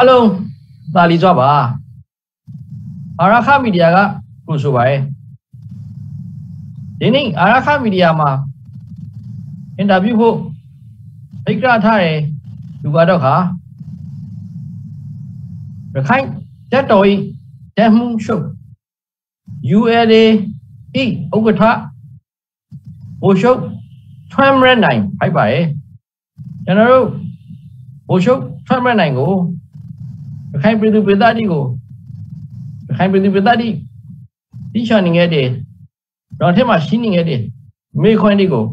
အားလုံးသာလီကြွပါအာရခမီဒီယာကကိုဆိုပါရဲ့ဒီနေ့အာရခမီဒီယာမှာအင်တာဗျူးဖို့ဖိတ်ကထားတယ်လူကတော့ခါရခိုင်တက်တော်ဤတက်မှုရှုပ် ULA ဤဥက္ကဋ္ဌဘိုလ်ချုပ်ထွမ်းရနိုင်ဖိုက်ပါရဲ့ကျွန်တော်တို့ဘိုလ်ချုပ်ထွမ်းရနိုင်ကို ရခိုင်ပြည်သူပြည်သားတိကိုရခိုင်ပြည်သူပြည်သားတိတိချနေခဲ့တဲ့တော့ထဲမှာရှင်းနေခဲ့တဲ့မေခွန်းဒီကို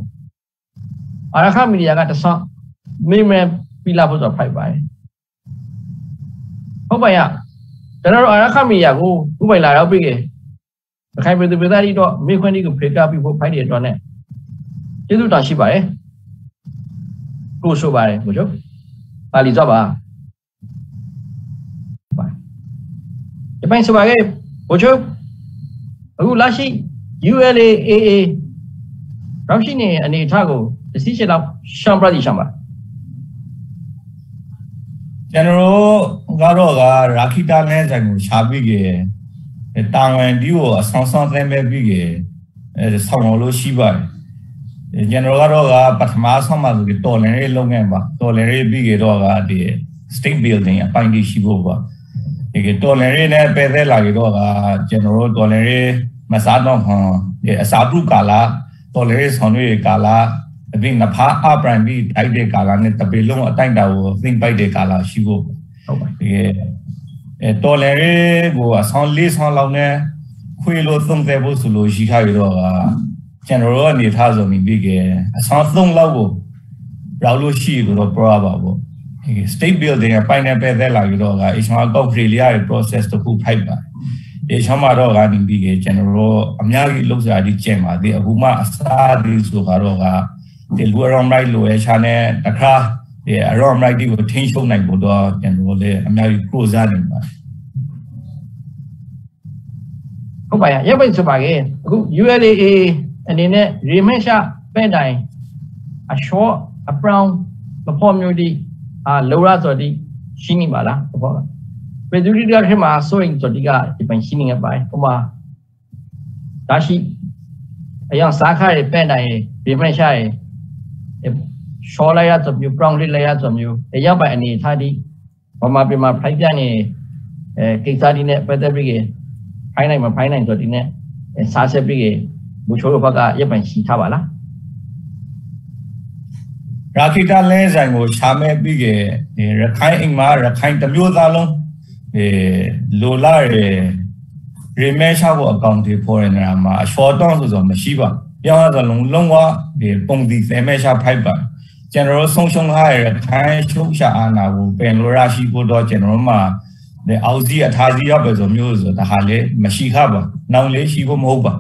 အာရခမီဒီယာကတဆမေမပြလာဖို့ဆိုဖိုက်ပါတယ်ဟုတ်ပါရဲ့ကျွန်တော်တို့အာရခမီဒီယာကိုဥပိုင်လာတော့ပြီရခိုင်ပြည်သူပြည်သားတိတော့မေခွန်းဒီကိုဖေကပြီးဖို့ဖိုက်တဲ့အတွက်နဲ့ကျေးဇူးတော်ရှိပါတယ်ကိုဆိုပါတယ်ကိုချုပ်ပါလီတော့ပါ ဒီပိုင်းဆိုပါခဲ့ကိုချုပ်အခုလာရှိ ULAAA ရောက်ရှိနေအနေအထားကိုတစ်စီးချက်လောက်ရှမ်းပြတိရှမ်းပါကျွန်တော်တို့ကတော့ကရာခိတာနဲ့ဆိုင်ကိုရှာပြီးကြတာဝန်ဒီကိုအဆောင်ဆောင်သိမ်းပဲပြီးကြအဲဆောင်လို့ရှိပါတယ်ကျွန်တော်ကတော့ကပထမဆုံးမှဆိုတော်လန်ရေးလုပ်ငန်းပါတော်လန်ရေးပြီးကြတော့ကဒီ state building အပိုင်းကြီးရှိဖို့ပါ ဒီတော်လန်ရေးနဲ့ပယ်သက်လာကြတော့ကကျွန်တော်တို့တော်လန်ရေးမစားတော့ဟောအစာတုကာလာတော်လန်ရေးဆောင်ရွက်ကာလာအပြင်နဖာအပရန်ပြီးတိုက်တဲ့ကာလာနဲ့တပေလုံးအတိုင်းတာကိုသိမ့်ပိုက်တဲ့ကာလာရှိဖို့ဟုတ်ပါဒီအဲတော်လန်ရေးကိုအဆောင်လေးဆောင်လောက်နဲ့ခွေလို့သုံးသက်ဖို့ဆိုလို့ရှိခါရတော့ကကျွန်တော်တို့အနေထားဆိုပြီးပြီးကအဆောင်သုံးလောက်ကိုရောက်လို့ရှိတော့ပြောရပါဘူး state building အပိုင်းနဲ့ပဲသက်လာပြီးတော့က HR ကောက်ခရီလျာရဲ့ process တခုဖိုက်ပါဒီချမ်းမှာတော့ကနေပြီးကကျွန်တော်တို့အများကြီးလောက်စားဒီကျင်ပါဒီအခုမှအစားဒီဆိုတော့ကဒီလူအရောင်းလိုက်လိုရဲ့ channel တခါဒီအရောင်းလိုက်ဒီကိုထိန်းချုပ်နိုင်ဖို့တော့ကျွန်တော်တို့လည်းအများကြီး close နေပါဟုတ်ပါရဲ့ရပ်ပိတ်ဆိုပါကေအခု ULAA အနေနဲ့ remit ရှာပဲ့တိုင်းအရှော့အပရောင်းမဖော်မျိုးဒီ အာလောရဆိုတိရှင်းနေပါလားဘောကပေဒူရီတခေမှာဆိုရင်ဆိုတိကဒီပိုင်းရှင်းနေပါဟိုမှာဒါရှိအရင်စားခါရပဲ့တိုင်းဒီမဲ့ရှာရရှောလိုက်ရဆိုမျိုး brown လေးလိုက်ရဆိုမျိုးအရောက်ပိုင်အနေထားတိဘာမှပြမဖိုက်ပြနေအဲကိစ္စဒီနဲ့ပတ်သက်ပြီးဖိုင်းနိုင်မဖိုင်းနိုင်ဆိုဒီနဲ့စားဆက်ပြီးဘူချိုးဘက်ကရပ်ပိုင်ရှိထားပါလား ရာခိတလဲဆိုင်ကိုရှာမဲ့ပြီးကြရခိုင်အိမ်မှာရခိုင်တမျိုးသားလုံးအဲလိုလာရရီမဲချောက်ကိုအကောင့်တွေပေါ်နေရမှာအချော်တော့ဆိုဆိုမရှိပါပြောရဆိုလုံးလုံးဝဒီပုံဒီသဲမဲချဖိုက်ပါကျွန်တော်တို့ဆုံးရှုံးထားရခိုင်ရှုပ်ရှာအာနာကိုပင်လိုရရှိဖို့တော့ကျွန်တော်တို့မှာဒီအောက်စီအထာစီရောက်ပဲဆိုမျိုးဆိုဒါဟာလေမရှိခပါနောင်လေးရှိဖို့မဟုတ်ပါ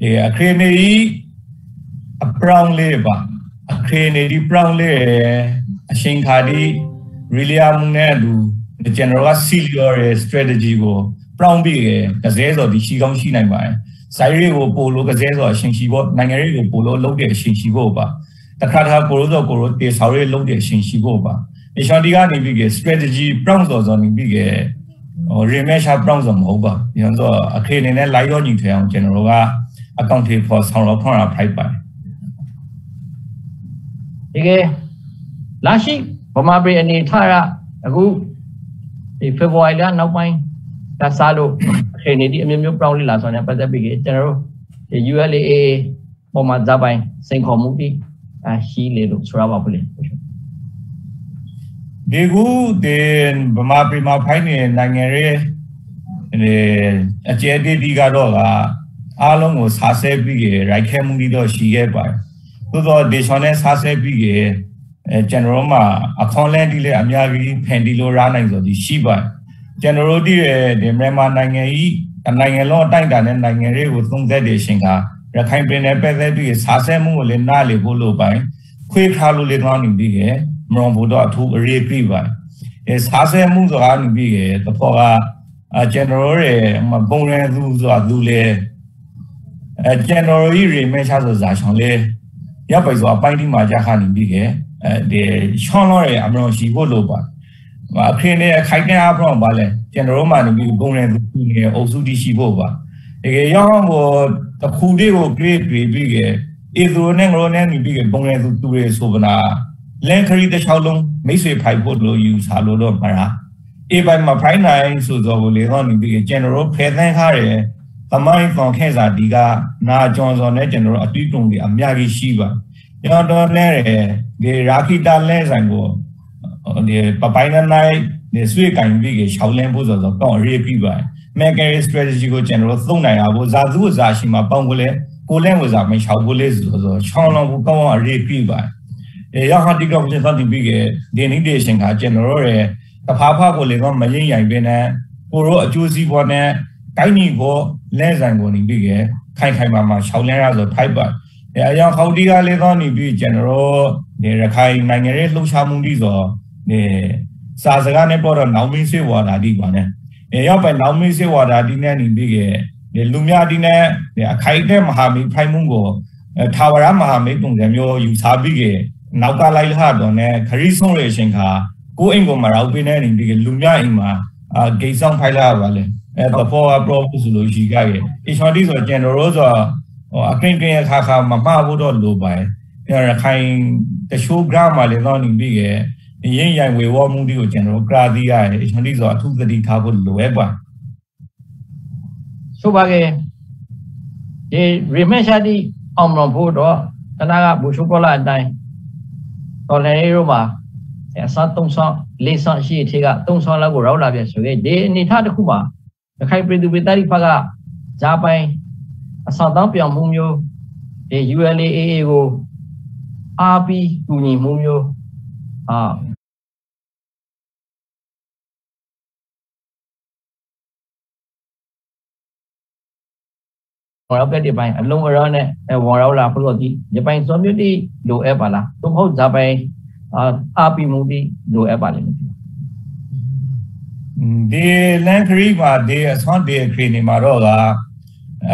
ဒီအခရေနေအပရောင်းလေးပါအ ခရေနေဒီပရောင်းလေးအရှင်ခါဒီရီလီယာမနဲ့လူ general က senior strategy ကိုပရောင်းပြီးကစဲဆိုဒီရှိကောင်းရှိနိုင်ပါတယ်ဆိုင်ရီကိုပိုလို့ကစဲဆိုအရှင်ရှိဖို့နိုင်ငံရေးကိုပိုလို့လုပ်တဲ့အရှင်ရှိဖို့ပါတခါတခါကိုရိုးဆိုကိုရိုးတေဆော်ရေးလုပ်တဲ့အရှင်ရှိဖို့ပါအရှန်ဒီကနေပြီးက strategy ပရောင်းဆိုဆိုနေပြီးကဟို remake ရှာ prompt ဆိုမဟုတ်ပါဒီတော့အခရေအနေနဲ့ live ရောညီထွေအောင်ကျွန်တော်တို့က account တွေ for ဆောင်တော့ခေါ်တာ price ပါတယ် ဒီကလာရှိဗမာပြည်အနေထားရအခုဒီ February လနောက်ပိုင်းကစားလို့အခြေအနေဒီအမျိုးမျိုးပြောင်းလဲလာဆိုတဲ့ပတ်သက်ပြီးကျွန်တော်တို့ ULAA ပေါ်မှာဇာပိုင်းစိန်ခေါ်မှုပြီးအရှိလေလို့ဆိုရပါဘူးလေဒီကူတင်ဗမာပြည်မှာဖိုင်းနေနိုင်ငံရဲ့အကျဲတေးဒီကတော့ကအားလုံးကိုစားဆဲပြီးရရိုက်ခဲမှုတွေတော့ရှိခဲ့ပါတယ် သို့တော့ဒေရှော်နဲ့စားဆဲပြီးရအဲကျွန်တော်တို့မှာအခွန်လန်ဒီလည်းအများကြီးဖန်တီလို့ရနိုင်ဆိုဒီရှိပါတယ်ကျွန်တော်တို့ဒီဒီမြန်မာနိုင်ငံကြီးနိုင်ငံလုံးအတိုင်းအတာနဲ့နိုင်ငံတွေကိုသုံးသက်တဲ့ရှင်ကရခိုင်ပြည်နယ်ပဲသက်ပြီးစားဆဲမှုကိုလည်းနားလေဖို့လိုပိုင်းခွေးခါလို့လည်းကောင်းနေပြီးရမရွန်ဘူးတော့အထူးအရေးပြပါအဲစားဆဲမှုဆိုတာနေပြီးရတဖော်ကအကျွန်တော်တို့ရဲ့ပုံရသူဆိုတာသူလေအဲကျွန်တော်တို့ရေမဲချဆိုဇာချောင်းလေ ရပ်ပိုက်ဆိုအပိုင်းဒီမှာကြာခါနေပြီးရအဲဒီရှောင်းလို့ရအမလို့ရှိဖို့လို့ပါအခင်းနဲ့ခိုက်တဲ့အဖောင်းပါလဲကျွန်တော်တို့မှနေပြီးပုံရသူနေအုပ်စုတိရှိဖို့ပါတကယ်ရောက်တော့တခုလေးကို grade ပြီးပြီးကအေသူနဲ့ငရောနဲ့နေပြီးကပုံရသူတူရဆိုဗနာလန်ခရီတစ်ချောင်းလုံးမိတ်ဆွေဖိုက်ဖို့လို့ယူစားလို့တော့မှာအေးပိုင်းမှာဖိုင်နိုင်ဆိုတော့လေတော့နေပြီးကျွန်တော်တို့ဖယ်သန်းထားတယ် သမိုင်းကောင်ခဲစာဒီကနာဂျွန်စော်နဲ့ကျွန်တော်တို့အတူတုံတွေအများကြီးရှိပါကျွန်တော်လည်းဒီရာခိတာလဲဆိုင်ကိုဒီပပိုင်းနိုင်ဒီဆွေကင်ပြီးကရှောင်းလင်းဖို့ဆိုတော့တော့ရေးပြီးပါ Macquarie strategy ကိုကျွန်တော်တို့သုံးနိုင်အောင်ဇာသူဇာရှိမှာပေါင်းကိုလဲကိုလဲဝဇာမရှောင်းဖို့လဲဆိုတော့ချောင်းလုံးကိုကောင်းအောင်ရေးပြီးပါအဲရဟာဒီကောင်စတဲ့ပြီးကဒီနေ့ဒေရှင်ကကျွန်တော်တို့ရဲ့တဖာဖကိုလေတော့မရင်ရိုင်ပင်နဲ့ကိုရောအကျိုးစီးပွားနဲ့ တိုင်းပြည်ကိုလဲဆိုင်ကိုနေပြီးကခိုင်ခိုင်မာမာရှောင်းလဲရဆိုထိုက်ပါအဲအကြောင်းခေါတီကလေတော့နေပြီးကျွန်တော်တို့ဒီရခိုင်နိုင်ငံရဲ့လှုပ်ရှားမှုတွေဆိုဒီစာစကားနဲ့ပေါ်တော့နောင်မင်းစေဝါဒာဒီပါနဲ့အဲရောက်ပဲနောင်မင်းစေဝါဒာဒီနဲ့နေပြီးကဒီလူများဒီနဲ့အခိုင်တဲ့မဟာမိဖိုင်မှုကိုထာဝရမဟာမိပုံစံမျိုးယူဆပြီးကနောက်ကလိုက်လာတော့ ਨੇ ခရီးဆုံးရရှင်ခါကိုအိမ်ကိုမရောက်ပေးနေနေပြီးလူများအိမ်မှာအာဂိတ်ဆောင်ဖိုင်လာပါလေ အဲတော့ပေါ်အပရောဆိုလို့ရှိကြရဲ့အချော်ဒီဆိုကျွန်တော်တို့ဆိုဟိုအခင်းကင်းခါခါမမှားဖို့တော့လိုပါတယ်ရခိုင်တချို့ gram မှာလည်းတော့နေပြီးရဲ့ရင်ရိုင်ဝေဝမှုတွေကိုကျွန်တော်ကရာသီးရတယ်အချော်ဒီဆိုအထူးသတိထားဖို့လိုရဲ့ပါဆိုပါကေဒီ remesha တိအောင်မလို့ဖို့တော့တနာကဘူရှုကောလာအတိုင်းတော်လည်းရိုးမှာအစားသုံးဆောင်လေးဆောင်ရှိထေကသုံးဆောင်လောက်ကိုရောက်လာပြဆိုရင်ဒီအနေထားတစ်ခုမှာ တခိုင်ပြည်သူပြည်သားဖက်ကဂျာပိုင်အဆောင်တောင်းပြောင်းမှုမျိုးဒီ ULAA ကိုအားပြီးကူညီမှုမျိုးအာဝရောက်ကတိပိုင်းအလုံးအရောနဲ့ဝရောလာဖို့တော့ဒီဒီပိုင်းစောမြတ်တိလိုအပ်ပါလားသို့မဟုတ်ဇာပိုင်းအာအာပီမှုတိလိုအပ်ပါလိမ့်မယ် ဒီလန်ခရီမှာဒီအစွမ်းဒီခရီနေမှာတော့က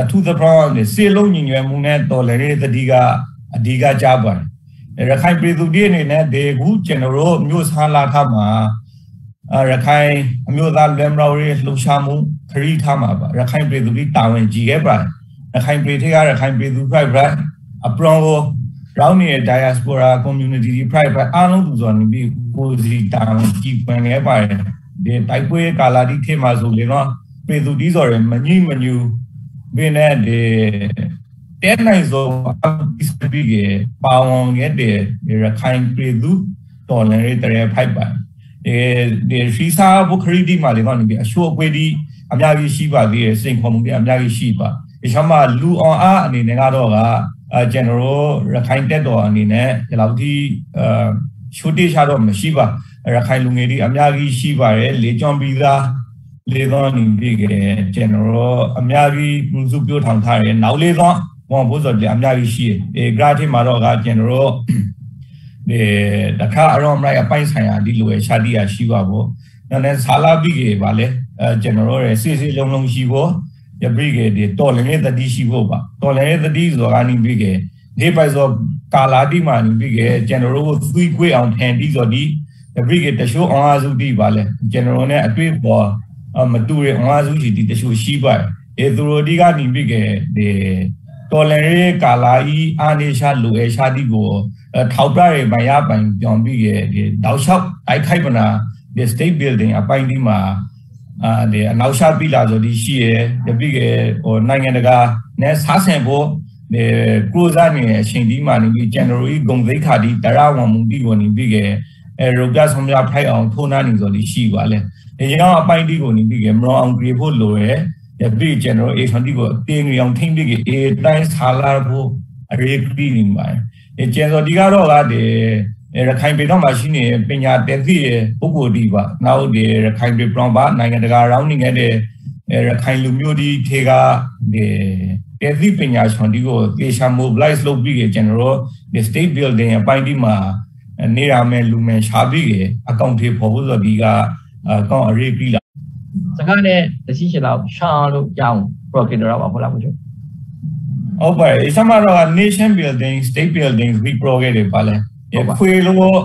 အထူးသဖြင့်စေလုံးညီညွယ်မှုနဲ့တော်လည်းတတိကအဓိကကြပါတယ်ရခိုင်ပြည်သူတွေအနေနဲ့ဒီခုကျွန်တော်တို့မြို့ဆာလာထမှာရခိုင်အမျိုးသားလွယ်မတော်ရေးလှူရှာမှုခရီးထားမှာပါရခိုင်ပြည်သူတွေတာဝန်ကြီးခဲ့ပါတယ်ရခိုင်ပြည်ထက်ကရခိုင်ပြည်သူ private အပရောကိုရောင်းနေတဲ့ diaspora community တွေ private အားလုံးသူဆိုနေပြီးကိုစီတာဝန်ကြီးပွင့်ခဲ့ပါတယ် ဒီတိုက်ပွဲကာလာတိခေမှာဆိုလေတော့ပြည်သူတီးစော်ရမငြိမညူဘင်းနဲ့ဒီတဲနိုင်ဆိုအပိကေပါဝန်ရဲ့ဒီရခိုင်ပြည်သူတော်လည်းတရဖိုက်ပါအဲဒီရှိစာဘုခရီဒီမှာလေတော့ဒီအရှိုးအကွေးဒီအများကြီးရှိပါသေးတယ်စိန်ခေါ်မှုတွေအများကြီးရှိပါဒီချမှာလူအောင်အားအနေနဲ့ကတော့ကအဲကျွန်တော်တို့ရခိုင်တက်တော်အနေနဲ့ဒီလောက်ထိအဲရှိုးတိချတော့မရှိပါ ရခိုင်လူငယ်တွေအများကြီးရှိပါတယ်လေကျွမ်းပြီးသားလေသောနေပြီကကျွန်တော်တို့အများကြီးပြုစုပြောထောင်ထားတယ်နောက်လေသောဘောဘိုးစော်ကြအများကြီးရှိတယ်အဲ graph မှာတော့ကကျွန်တော်တို့ဒီတခါအရောမလိုက်အပိုင်းဆိုင်ရာဒီလိုရရှာတိရရှိပါဘောနောက်လည်းဆာလာပြီးကေပါလေအဲကျွန်တော်တို့ရဲ့စစ်စစ်လုံးလုံးရှိဖို့ရပြီကေဒီတော်လည်းတတိရှိဖို့ပါတော်လည်းတတိဆိုကနေပြီးကေဒီပိုက်ဆိုကာလာတိမာနေပြီးကေကျွန်တော်တို့သွီးကွေးအောင်ထန်ပြီးဆိုဒီ တပိကတရှိုးအောင်အားစုတိပါလေကျွန်တော်နဲ့အတွေ့ပေါ်မတူရအောင်အားစုရှိတိတရှိုးရှိပါအဲသူတို့ဒီကနေပိကဒီတော်လည်းရကာလာဤအာနေရှာလူအဲရှာတိကိုထောက်ပြရမရပိုင်ပြောင်းပြီးရဲ့ဒီတောက်လျှောက်အိုက်ခိုက်ပနာဒီ state building အပိုင်းဒီမှာအာဒီအနောက်ရှာပြီလာဆိုဒီရှိရဲ့တပိကဟိုနိုင်ငံတကာနဲ့စားဆင်ဖို့ဒီကရိုဇာနေအချိန်ဒီမှာနေပြီး January ဂုံသိခါဒီတရဝံမှုပြီးဝင်နေပြီးက အဲရုပ်ပြဆုံးပြထိုက်အောင်ထိုးနှားနေဆိုလိရှိပါလေအရင်ကအပိုင်းဒီကိုနေပြီးကမရောအောင်ပြေဖို့လိုရဲ့ဒီကျွန်တော် A20 ကိုအတင်းအောင်ထိမ့်ပြီးက A တိုင်းဆာလာဖို့အရေးကြီးနေပါတယ်အဲကျန်ဆိုဒီကတော့ကဒီရခိုင်ပြည်တော်မှာရှိနေပညာတည်သိရဲ့ပုဂ္ဂိုလ်ဒီပါနောက်ဒီရခိုင်ပြည်ပရောပါနိုင်ငံတကာရောင်းနေခဲ့တဲ့ရခိုင်လူမျိုးဒီထေကဒီတည်သိပညာရှင်ဒီကိုတေချာ mobilize လုပ်ပြီးကျွန်တော်တို့ဒီ state building အပိုင်းဒီမှာ နေရမယ်လူမယ်ရှားပြီးအကောင့်ထေပေါ်ဖို့ဆိုဒီကအကောင့်အရေးကြီးလာစကားနဲ့တရှိချင်တော့ရှာလို့ကြောင်း program တော့ပါဟုတ်လားဘုရားဟုတ်ပါတယ်အစမတော့ nation building state building reprogram တွေပါလဲခွေလို့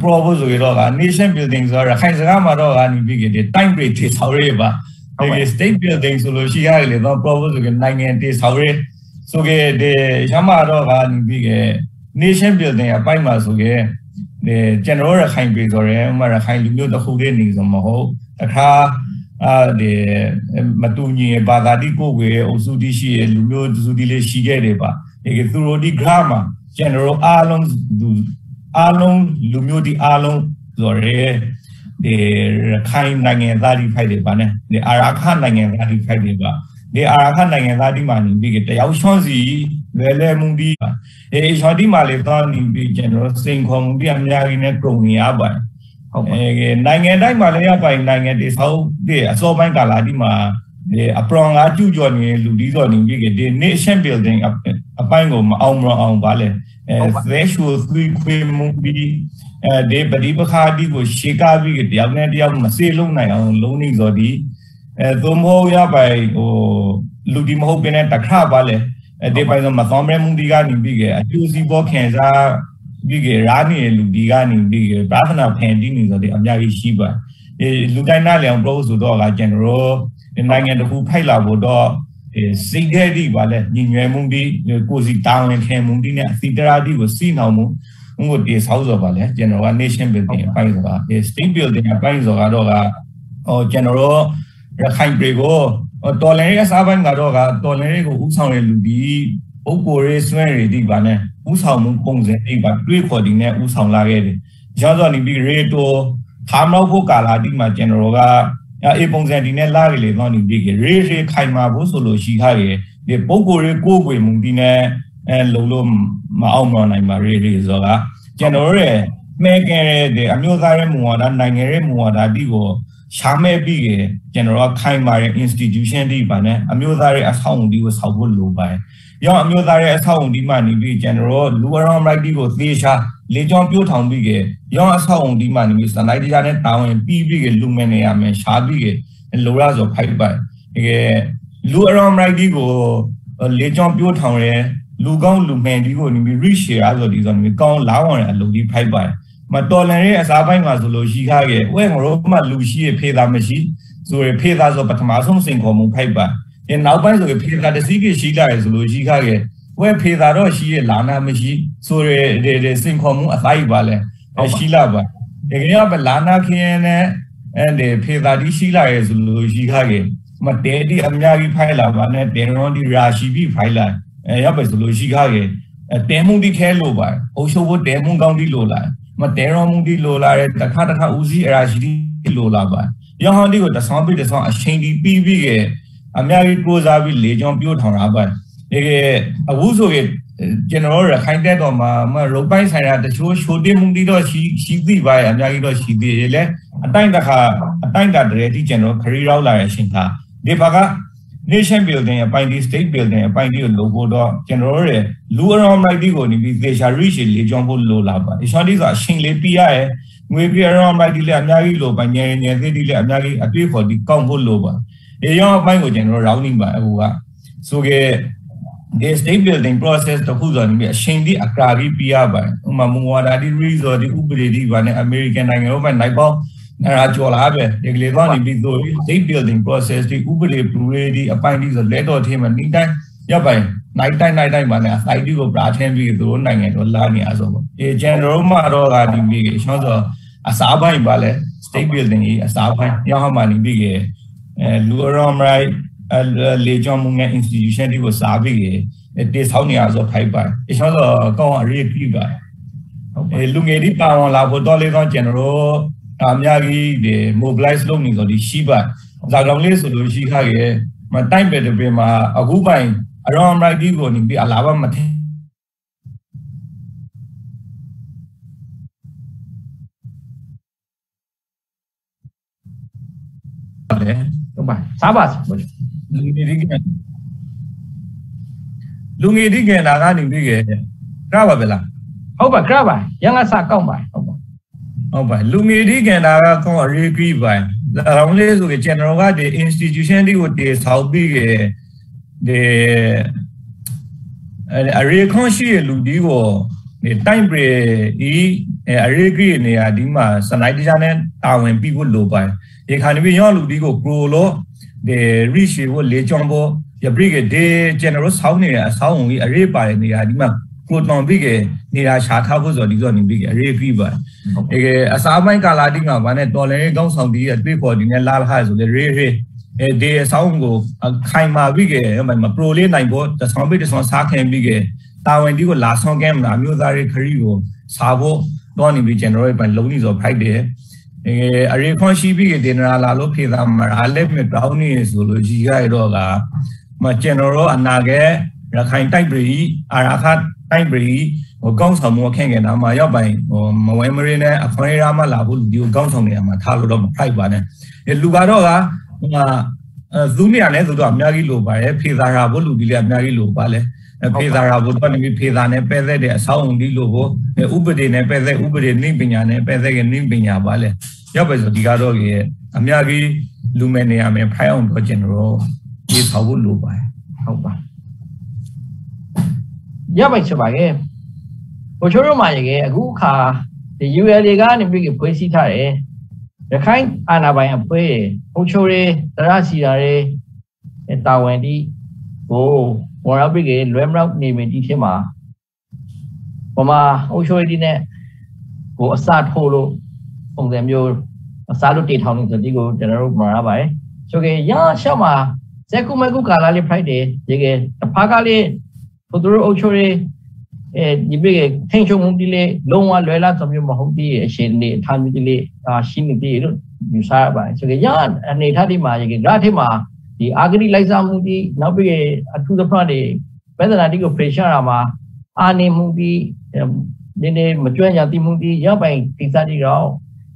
propose ဆိုရတော့က nation building ဆိုတာခိုင်စကားမှာတော့ကနေပြီးကြတယ် time break တွေဆောက်ရဲပါဒီ state building ဆိုလို့ရှိရတယ်လေတော့ propose ဆိုကနိုင်ငံတွေဆောက်ရဲဆိုကြတဲ့ရမတော့ကနေပြီးကြ nation building အပိုင်းမှာဆိုကြဒီကျွန်တော်ရခိုင်ပြည်ဆိုရဲဥမာရခိုင်လူမျိုးတစ်ခုတည်းနေဆိုမဟုတ်အခါအာဒီမတူညီဘာသာတိကိုယ်ကိုအုပ်စုတိရှိလူမျိုးစုတိလေးရှိခဲ့တယ်ပါဒီသူတို့ဒီ grammar ကျွန်တော်အားလုံးအားလုံးလူမျိုးဒီအားလုံးဆိုရဲဒီရခိုင်နိုင်ငံသားတွေဖိုက်တယ်ပါနဲ့ဒီအာရခနိုင်ငံသားတွေဖိုက်တယ်ပါဒီအာရခနိုင်ငံသားဒီမှာနေပြီးတယောက်ချွန်စီ လဲလဲမှုဒီအေရှော်ဒီမှာလေတော့နေပြီးကျွန်တော်စိန်ခေါ်မှုပြအများကြီးနဲ့ကုန်နေရပါတယ်ဟုတ်ပါအဲနိုင်ငံတိုင်းမှာလည်းရပိုင်နိုင်ငံတွေဆောက်တဲ့အစောပိုင်းကာလဒီမှာဒီအပရောင်ကကျူကျော်နေလူဒီဆိုနေပြီးဒီ nation building အပိုင်းကိုမအောင်မအောင်ပါလေအဲ threshold 3ခွေမှုပြီးအဲဒီပฏิပခါဒီကိုရှေကားပြီးတယောက်နဲ့တယောက်မစေလုံးနိုင်အောင်လုံးနေစောဒီအဲသို့မဟုတ်ရပိုင်ဟိုလူဒီမဟုတ်ပြနေတခါပါလေအဲ ဒီပိုင်းတော့မသောမဲမှုဒီကနေပြီးကအကျိုးစီးပေါ်ခံစားပြီးကရာနေလူဒီကနေပြီးကပရသနာဖန်တီးနေဆိုတဲ့အများကြီးရှိပါအဲလူတိုင်းနားလည်အောင် pro ဆိုတော့ကကျွန်တော်နိုင်ငံတစ်ခုဖိုက်လာဖို့တော့စိတ်ထဲဒီပါလဲညီညွယ်မှုဒီကိုစီတောင်းဝင်ခဲမှုဒီနဲ့အစီတရာဒီကိုစီနှောင်မှုငိုတေဆောက်ဆိုပါလဲကျွန်တော်က nation building အပိုင်းဆိုတာ state building အပိုင်းဆိုတော့ကဟောကျွန်တော်တို့ရခိုင်ပြည်ကို တော်လည်းအစားပိုင်းကတော့ကတော်လည်းကိုဥဆောင်ရလူဒီပုဂ္ဂိုလ်ရေးဆွဲရည်ဒီပါနဲ့ဥဆောင်မှုပုံစံဒီပါတွေးခေါ်ဒီနဲ့ဥဆောင်လာခဲ့တယ်ရောက်တော့နေပြီးရေတိုထားမောက်ဖို့ကာလာဒီမှာကျွန်တော်တို့ကအေပုံစံဒီနဲ့လာရလေတော့နေပြီးရေရေခိုင်မာဖို့ဆိုလို့ရှိထားတယ်ဒီပုဂ္ဂိုလ်ရေးကိုယ်ကိုယ်မှုဒီနဲ့အဲလုံလို့မအောင်မနိုင်ပါရေရေဆိုတာကျွန်တော်ရဲ့မဲကဲတဲ့အမျိုးသားရဲ့မူဝါဒနိုင်ငံရဲ့မူဝါဒဒီကို ရှာမဲ့ပြီးရကျွန်တော်ကခိုင်မာတဲ့ institution ဒီပါနဲ့အမျိုးသားရဲ့အဆောက်အုံဒီကိုဆောက်ဖို့လိုပါတယ်။ရောအမျိုးသားရဲ့အဆောက်အုံဒီမှနေပြီးကျွန်တော်လူအရောင်းလိုက်ဒီကိုသေချာလေကြောင်းပြိုးထောင်ပြီးရရောအဆောက်အုံဒီမှနေပြီးစလိုက်တရားနဲ့တာဝန်ပြီးပြီးရလူမနေရမယ်ရှားပြီးရလိုရဆိုဖိုက်ပိုက်တကယ်လူအရောင်းလိုက်ဒီကိုလေကြောင်းပြိုးထောင်ရဲလူကောင်းလူမှန်ဒီကိုနေပြီး reach share ဆိုဒီဆိုနေကောင်းလာဝင်အလုပ်ဒီဖိုက်ပိုက် မတော်လန်ရဲ့အစားပိုင်းမှာဆိုလို့ရှိခါခဲ့ဝဲငရောမှလူရှိရဖေးသားမရှိဆိုရဖေးသားဆိုပထမဆုံးစိန်ခေါ်မှုဖိုက်ပါဒီနောက်ပိုင်းဆိုရဖေးသားတစည်းကရှိလာရဆိုလို့ရှိခါခဲ့ဝဲဖေးသားတော့ရှိရလာနာမရှိဆိုရဒီစိန်ခေါ်မှုအတိုင်းပါလဲရှိလာပါဒီကနေ့ကလာနာခင်းနဲ့အဲဒီဖေးသားဒီရှိလာရဆိုလို့ရှိခါခဲ့မတဲဒီအများကြီးဖိုင်လာပါနဲ့တေရွန်ဒီရာရှိပြီးဖိုင်လာအဲရပါဆိုလို့ရှိခါခဲ့တဲမှုဒီခဲလို့ပါအုပ်ချုပ်ဖို့တဲမှုကောင်းဒီလို့လာ မတဲရောမှုဒီလိုလာတဲ့တခါတခါဦးစီးအရာရှိဒီလိုလာပါယောဟန်ဒီကိုတဆောင်းပြီးတဆောင်းအချိန်ဒီပြီးပြီးကအများကြီးကိုးစားပြီးလေကြောင်းပြိုးထောင်တာပါဒီကအဝုဆိုရင်ကျွန်တော်ရခိုင်တက်တော်မှာမရုပ်ပိုင်းဆိုင်ရာတချို့ရှိုးတင်မှုဒီတော့ရှိရှိသိပါရဲ့အများကြီးတော့ရှိသေးတယ်လေအတိုင်းတစ်ခါအတိုင်းတတည်းဒီကျွန်တော်ခရီးရောက်လာတဲ့အချိန်ခါဒီဘာက nation building အပိုင်းဒီ state building အပိုင်းဒီကိုလိုဖို့တော့ကျွန်တော်တို့ရဲ့ လူအရောင်းလိုက်ဒီကိုနေပြီးသေချာ reach လေးကြောင်းဖို့လိုလာပါအရှောင်းဒီဆိုအချိန်လေးပြရရဲ့ငွေပြအရောင်းလိုက်ဒီလည်းအများကြီးလိုပါငယ်ငယ်သေးသေးလည်းအများကြီးအတွေ့ခေါ်ဒီကောက်ဖို့လိုပါအရောင်းအပိုင်းကိုကျွန်တော် rounding ပါအခုကဆိုကေဒီ state building process တခုဆိုနေပြီးအချိန်ဒီအကာကြီးပြရပါဥမာမူဝါဒဒီ resort ဒီဥပဒေဒီပါနဲ့ American နိုင်ငံတို့မှာနိုင်ပေါင်း အဲ့ဒါကြော်လာပဲဒီကလေးကနေပြီးတော့ state building process ဒီဥပဒေပူရေးဒီအပိုင်းဒီဆိုလက်တော်ထင်းမှာနေတိုင်းရပ်ပိုင်နိုင်တိုင်းနိုင်တိုင်းပါနဲ့ site ကိုပြာထင်းပြီးသူတို့နိုင်ငံတော့လာနေအဆိုပေါ့အဲ general မှာတော့ကဒီပြီးရှောင်းဆိုအစားပိုင်းပါလဲ state building ကြီးအစားပိုင်းရောက်မှနေပြီးအဲလူရောမရိုက်လေကြောင်းမှုငယ် institution ဒီကိုစားပြီးတေဆောင်းနေရဆိုဖိုက်ပါအရှောင်းဆိုကောင်းအရေးပြပါအဲလူငယ်ဒီပါဝင်လာဖို့တော့လေတော့ကျွန်တော်တို့ အများကြီးဒီ mobilize လုပ်နေဆိုဒီရှိပါဇာကောင်လေးဆိုလို့ရှိခရဲ့မတိုက်ပဲတပင်မှာအခုပိုင် around right ဒီကိုနေပြီးအလားပါမထင်တယ်ဟုတ်ပါစားပါလူငယ်ဒီကလူငယ်ဒီကနာကနေပြီးခဲ့ကြပါပဲလားဟုတ်ပါကြပါရန်ကစားကောက်ပါ ဟုတ်ပါဟုတ်ပါလူငယ်ဒီကန်တာကကောအရေးကြီးပါလောင်လေးဆိုရင်ကျွန်တော်ကဒီ institution တွေကိုတည်ဆောက်ပြီးခဲ့ဒီအရေးခွန်ရှိရလူဒီကိုဒီတိုင်းပရီဤအရေဂရီနေရာဒီမှာစနိုက်တကြနဲ့တာဝန်ပြီးဖို့လိုပါတယ်ဒီခါနေပြီးရောလူဒီကိုပရိုလို့ဒီရီရှီကိုလေချွန်ဖို့ရပရိကဒီဂျန်နရယ်ဆောင်းနေတဲ့အဆောင်းဝင်အရေးပါတယ်နေရာဒီမှာ ပရိုတွန်ပြီးကနေရာရှာထားဖို့ဆိုဒီဆိုနေပြီးအရေးပြီးပါတယ်ဒီအစားပိုင်းကာလာဒီမှာဗာနဲ့တော်လည်းကောင်းဆောင်ဒီအတွေ့ပေါ်ဒီနဲ့လာလာဆိုလေရေးရေးအဲဒီအဆောင်ကိုခိုင်မာပြီးကမပရိုလေးနိုင်ဖို့တဆောင်ပြီးတဆောင်စားခင်ပြီးကတာဝန်ဒီကိုလာဆောင်ကဲမလားမျိုးသားတွေခရီးကိုစားဖို့တော့နေပြီးကျွန်တော်တို့ပြန်လုံးနေဆိုဖိုက်တယ်အဲအရေခွန်ရှိပြီးတင်ရာလာလို့ဖေးသားမှာအလက်မဲ့တောင်းနေဆိုလို့ကြီးရတော့ကမကျွန်တော်တို့အနာကရခိုင်တိုက်ပြည်အာရခတ် တိုက်ပြည်ဟိုကောင်းဆောင်မှုအခန့်ကဏ္ဍမှာရောက်ပိုင်ဟိုမဝဲမရင်းနဲ့အခွင့်အရေးမှလာဖို့လူဒီကိုကောင်းဆောင်နေရမှာထားလို့တော့မဖိုက်ပါနဲ့အဲလူကတော့ကဟိုသူနေရလဲဆိုတော့အများကြီးလိုပါတယ်ဖေးသားရဖို့လူဒီလည်းအများကြီးလိုပါလဲဖေသာရာဘုဒ္ဓနိမိဖေသာနဲ့ပဲသက်တဲ့အဆောင်းအုံဒီလိုကိုဥပဒေနဲ့ပဲသက်ဥပဒေနိပညာနဲ့ပဲသက်ကနိပညာပါလေရောက်ပဲဆိုဒီကတော့ကြီးအများကြီးလူမယ်နေရမယ်ဖိုင်အောင်တော့ကျွန်တော်ဒီဆောက်ဖို့လိုပါတယ်ဟုတ်ပါ ရပါချပါရဲ့ဘိုချိုးတို့မှာရေအခုအခါဒီ UL ကနေပြီးဖွေးစည်းထားတယ်ရခိုင်အာဏာပိုင်အဖွဲ့ဘိုချိုးတွေတရစီတာတွေတာဝန်ဒီကိုဝါရပိကေလွဲမရောက်နေမီဒီဖြစ်မှာပမာအုပ်ချုပ်ရေးနဲ့ကိုအစထိုးလို့ပုံစံမျိုးအစားလို့တေထောင်နေဆိုဒီကိုကျွန်တော်တို့မှာရပါတယ်ဆိုကေရရှောက်မှာဇက်ကုမကုကာလာလေးဖိုက်တယ်ဒီကေတဖားကလေး ဘုသူတို့အုပ်ချုပ်ရေးအဲဒီပိကေထိန်ချုံမှုဒီလေးလုံးဝလွယ်လာဆိုမျိုးမဟုတ်သေးအရှင်နေအထားမျိုးဒီလေးအာရှင်းနေသေးလို့ယူဆရပါတယ်ဆိုကေရအနေထားဒီမှာရေကေဂရထမှာဒီအာဂတိလိုက်စားမှုဒီနောက်ပြီးအထူးသဖြင့်ဒီဝေဒနာတိကိုဖေရှားတာမှာအာနေမှုဒီနည်းနည်းမကြွညာတိမှုဒီရောက်ပိုင်ဒီစားတိတော့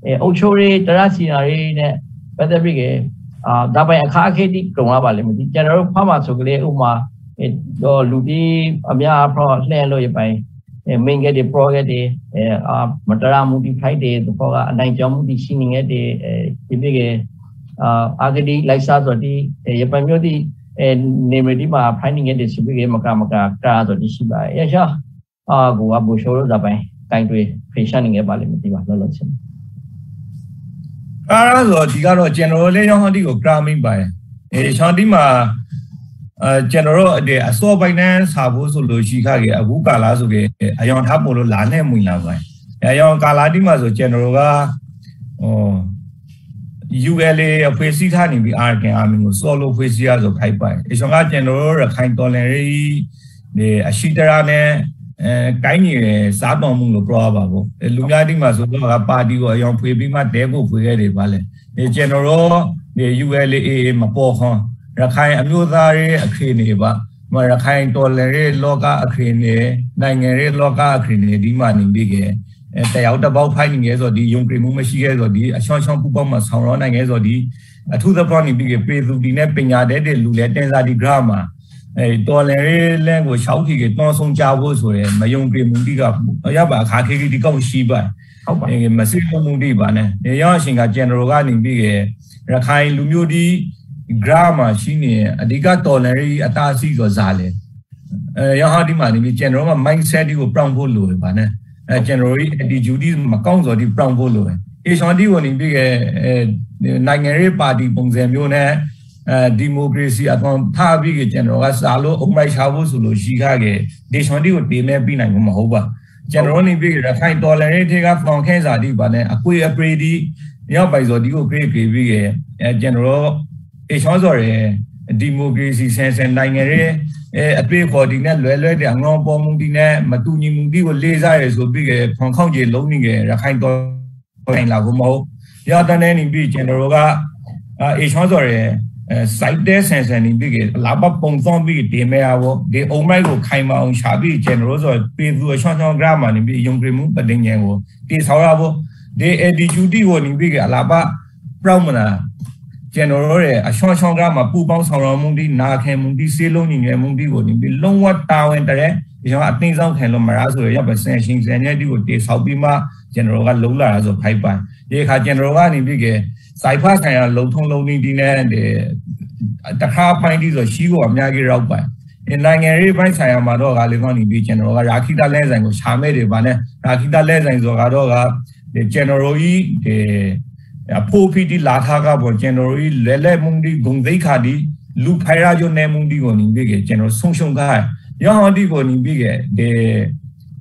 အဲအုတ်ချိုးရေးတရစီနာရေးနဲ့ပတ်သက်ပြီးကအာဒါပိုင်အခါအခေတိတုံရပါလိမ့်မယ်ဒီကျွန်တော်တို့ဖားမှာဆိုကလေးဥမာအဲ တော့လူဒီအများအဖော်လှည့်လို့ရပိုင်အဲ main get တွေ pro get တွေအဲအာမတရာမှုဒီ fight တွေတော့ကအနိုင်ကြောင်းမှုဒီရှိနေခဲ့တဲ့အဲဒီပြီးကအာအာဂတိလိုက်စားဆိုဒီရပန်မျိုးဒီအဲနေမဒီမှာ finding it ဒီပြီးမကမကကာဆိုဒီရှိပါရဲ့ရှာအာကိုကဘူရှိုးလို့ဒါပိုင်းတိုင်တွေ patient နေပါလိမ့်မသိပါလောလောဆယ်အားဆိုဒီကတော့ကျွန်တော်လေးရောင်းဟောဒီကို gramming ပါအဲရှောင်းဒီမှာ အဲကျွန်တော်တို့ဒီအစောပိုင်းနဲ့စာဖို့ဆိုလို့ရှိခခဲ့အခုကာလာဆိုခဲ့အယောင်ထားပို့လို့လာနဲ့မွင်လာပါအယောင်ကာလာဒီမှာဆိုကျွန်တော်တို့ကဟို ULA အဖွဲ့အစည်းထားနေပြီး Arkan Army ကို solo ဖွဲ့စည်းရဆိုခိုက်ပိုင်အရှင်ကကျွန်တော်တို့ရခိုင်တော်လန်ရေးဒီအရှိတရာနဲ့အဲကိုင်းနေစားတော်မှုလို့ပြောပါဘူးလူများတိမှာဆိုတော့ပါတီကိုအယောင်ဖွေပြီးမှတဲကိုဖွေခဲ့တယ်ပါလေဒီကျွန်တော်တို့ဒီ ULA မပေါ်ခွန် ရခိုင်အမျိုးသားရေးအခင်းနေပါမရခိုင်တော်လန်ရေးလောကအခင်းနေနိုင်ငံရေးလောကအခင်းနေဒီမှာနေပြီးခဲ့အဲတယောက်တစ်ပေါက်ဖိုင်နေခဲ့ဆိုဒီယုံကြည်မှုမရှိခဲ့ဆိုဒီအချောင်းချောင်းပူပေါက်မှာဆောင်ရောနိုင်ခဲ့ဆိုဒီအထူးသဖြင့်နေပြီးပေသူဒီနဲ့ပညာတတ်တဲ့လူလဲတင်စာဒီ gram မှာအဲတော်လယ်လန်းကိုရှောက်ထီကတောင်းဆုံးကြဖို့ဆိုရယ်မယုံကြည်မှုတိကရပါအခါခေဒီကောက်ရှိပါဟုတ်ပါအဲမစိမှုတိပါနဲ့နေရောအရှင်က general ကနေပြီးရခိုင်လူမျိုးဒီ gram မှာရှိနေအဓိကတော်လယ်အတားစီဆိုစားလဲအဲရဟာဒီမှာနေပြီး general မှာ mindset ဒီကို proud ဖို့လိုပါနဲ့အဲကျွန်တော်တို့ attitude မကောင်းဆိုဒီ brown ဖို့လိုတယ်အေရှောင်းတီကိုနေပြီးကနိုင်ငံရေးပါတီပုံစံမျိုးနဲ့အဲဒီမိုကရေစီအသွင်ထားပြီးကကျွန်တော်ကစားလို့အုံမိုက်ချဖို့ဆိုလို့ရှိခဲ့တယ်ဒေရှောင်းတီကိုတင်နေပြီးနိုင်မှာမဟုတ်ပါကျွန်တော်နေပြီးရခိုင်ဒေါ်လာရေးတွေကဖောင်ခဲစာတိပါနဲ့အကွေအပရီဒီရောက်ပိုင်ဆိုဒီကို grade ပေးပြီးကအဲကျွန်တော် အေရှောင်းဆိုရယ်ဒီမိုကရေစီဆန်ဆန်နိုင်ငံရေးအဲအတွေ့ခေါ်ဒီနဲ့လွယ်လွယ်တဲ့အငေါပေါ်မှုဒီနဲ့မတူညီမှုဒီကိုလေးစားရဆိုပြီးကဖွန်ခေါန့်ကြီးလုံးနေကြရခိုင်တော်တိုင်းလာဘူးမဟုတ်ရတဲ့နေပြီးကျွန်တော်တို့ကအေချောဆိုရယ်အဲ site တဲ့ဆန်ဆန်နေပြီးကလာပပုံသုံးပြီးတင်မဲ့အောဒီအုံမိုက်ကိုခိုင်မအောင်ရှာပြီးကျွန်တော်တို့ဆိုပေသူအချောင်းချောင်း gram နေပြီးယုံကြည်မှုပတင်ငယ်ကိုတေဆောက်ရဖို့ဒီ attitude ကိုနေပြီးကအလာပပရောမနာ ကျွန်တော်တို့ရဲ့အရှောင်းရှောင်းကမှပူပေါင်းဆောင်ရမှုဒီနာခင်မှုဒီစေးလုံးညီငယ်မှုဒီကိုနေပြီးလုံးဝတာဝန်တည်းဒီကောင်အသိဆောင်ခံလို့မရဆိုရရပစင်ရှင်စင်ရဲ့ဒီကိုတေဆောက်ပြီးမှကျွန်တော်ကလုံးလာတာဆိုဖိုက်ပိုင်ဒီခါကျွန်တော်ကနေပြီးကစိုက်ဖတ်ဆိုင်ရာလုံထုံးလုံးနေဒီနဲ့တခါပိုင်းဒီဆိုရှိကိုအများကြီးရောက်ပိုင်နိုင်ငံရေးပိုင်းဆိုင်ရာမှာတော့ကလေကောင်းနေပြီးကျွန်တော်ကရာခိတလဲဆိုင်ကိုရှာမဲ့တယ်ဗာနဲ့ရာခိတလဲဆိုင်ဆိုတော့ကကျွန်တော်ကြီး အဖိုးဖီတီလာထားကပေါ်ကျွန်တော်ကြီးလဲလဲမုန်ဒီဂုံသိခါဒီလူခိုင်ရာဂျိုနေမုန်ဒီကိုနေပြီးကကျွန်တော်ဆုံရှုံခိုင်ရောဟောဒီကိုနေပြီးကတဲ့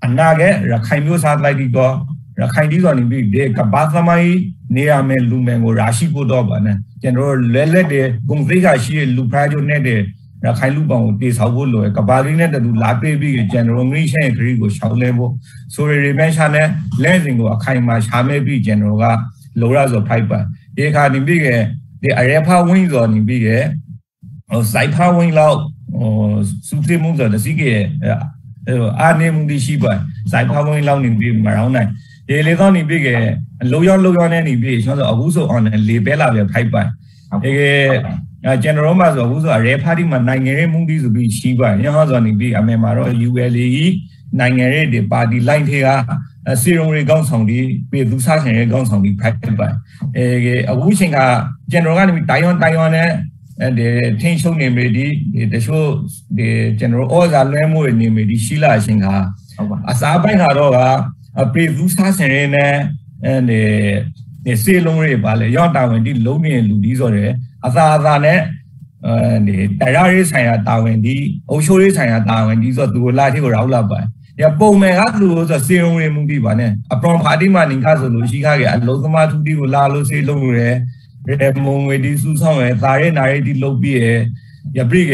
အနာကရခိုင်မျိုးစားလိုက်ဒီတော့ရခိုင်ဒီဆိုနေပြီးဒီကဘာသမိုင်းနေရမယ်လူမယ်ကိုရာရှိဖို့တော့ဗာနဲ့ကျွန်တော်လဲလက်တဲ့ဂုံသိခါရှိတဲ့လူဖရာဂျိုနေတဲ့ရခိုင်လူပောင်ကိုတေဆောက်ဖို့လိုရကဘာလေးနဲ့တူလာပေးပြီးကျွန်တော်ငိရှဲခရီးကိုရှောင်းလဲဖို့ဆိုရရီမန်ရှာနဲ့လဲစင်ကိုအခိုင်မှာရှာမဲပြီးကျွန်တော်ကလိုရ ဆိုဖိုက်ပါဒီခါနေပြီးကဒီအရဲဖာဝင်းဆိုနေပြီးကဟိုစိုက်ဖာဝင်းလောက်ဟိုစုသိမှုဆိုတစီကအာနေမှုဒီရှိပါစိုက်ဖာဝင်းလောက်နေပြီးမရောင်းနိုင်ဒီလေတော့နေပြီးကလိုရောလိုရောနဲ့နေပြီးကျွန်တော်အခုဆိုအောင်လေပဲလာပဲဖိုက်ပါဒီကအဲကျွန်တော်တို့မှဆိုအခုဆိုရဲဖာတီမှာနိုင်ငံရေးမှုဒီဆိုပြီးရှိပါရဟောဆိုနေပြီးအမေမှာတော့ ULE နိုင်ငံရေးဒီပါတီလိုက်ထေက စီရုံတွေကောင်းဆောင်ဒီပြည်သူစားရှင်ရဲ့ကောင်းဆောင်ဒီဖိုက်ပါအဲအခုချိန်ကကျွန်တော်ကနေတိုင်ယွန်တိုင်ယွန်နဲ့အဲဒီထင်းရှုံနေပြီဒီတချို့ဒီကျွန်တော်ဩဇာလွှဲမှုတွေနေပြီဒီရှိလာရှင်ကအစားပိုင်းကတော့ကပြည်သူစားရှင်ရဲ့နဲ့အဲဒီစေလုံးတွေပါလေရော့တာဝင်ဒီလုံးနေလူဒီဆိုရဲအသာအသာနဲ့အဲဒီတရားရေးဆိုင်ရာတာဝန်ဒီအုပ်ချုပ်ရေးဆိုင်ရာတာဝန်ဒီဆိုသူလာတိကိုရောက်လာပါ ရပုံမဲ့ကသူလို့ဆိုစေုံရမှုဒီပါနဲ့အပရောဖာတိမနင်ခဆိုလို့ရှိခခဲ့အလုံးသမားသူဒီကိုလာလို့စေလုံးရယ်မုံဝေဒီစူးဆောင်ရယ်သာရဲနာရဲဒီလုတ်ပြီးရယ်ရပြိက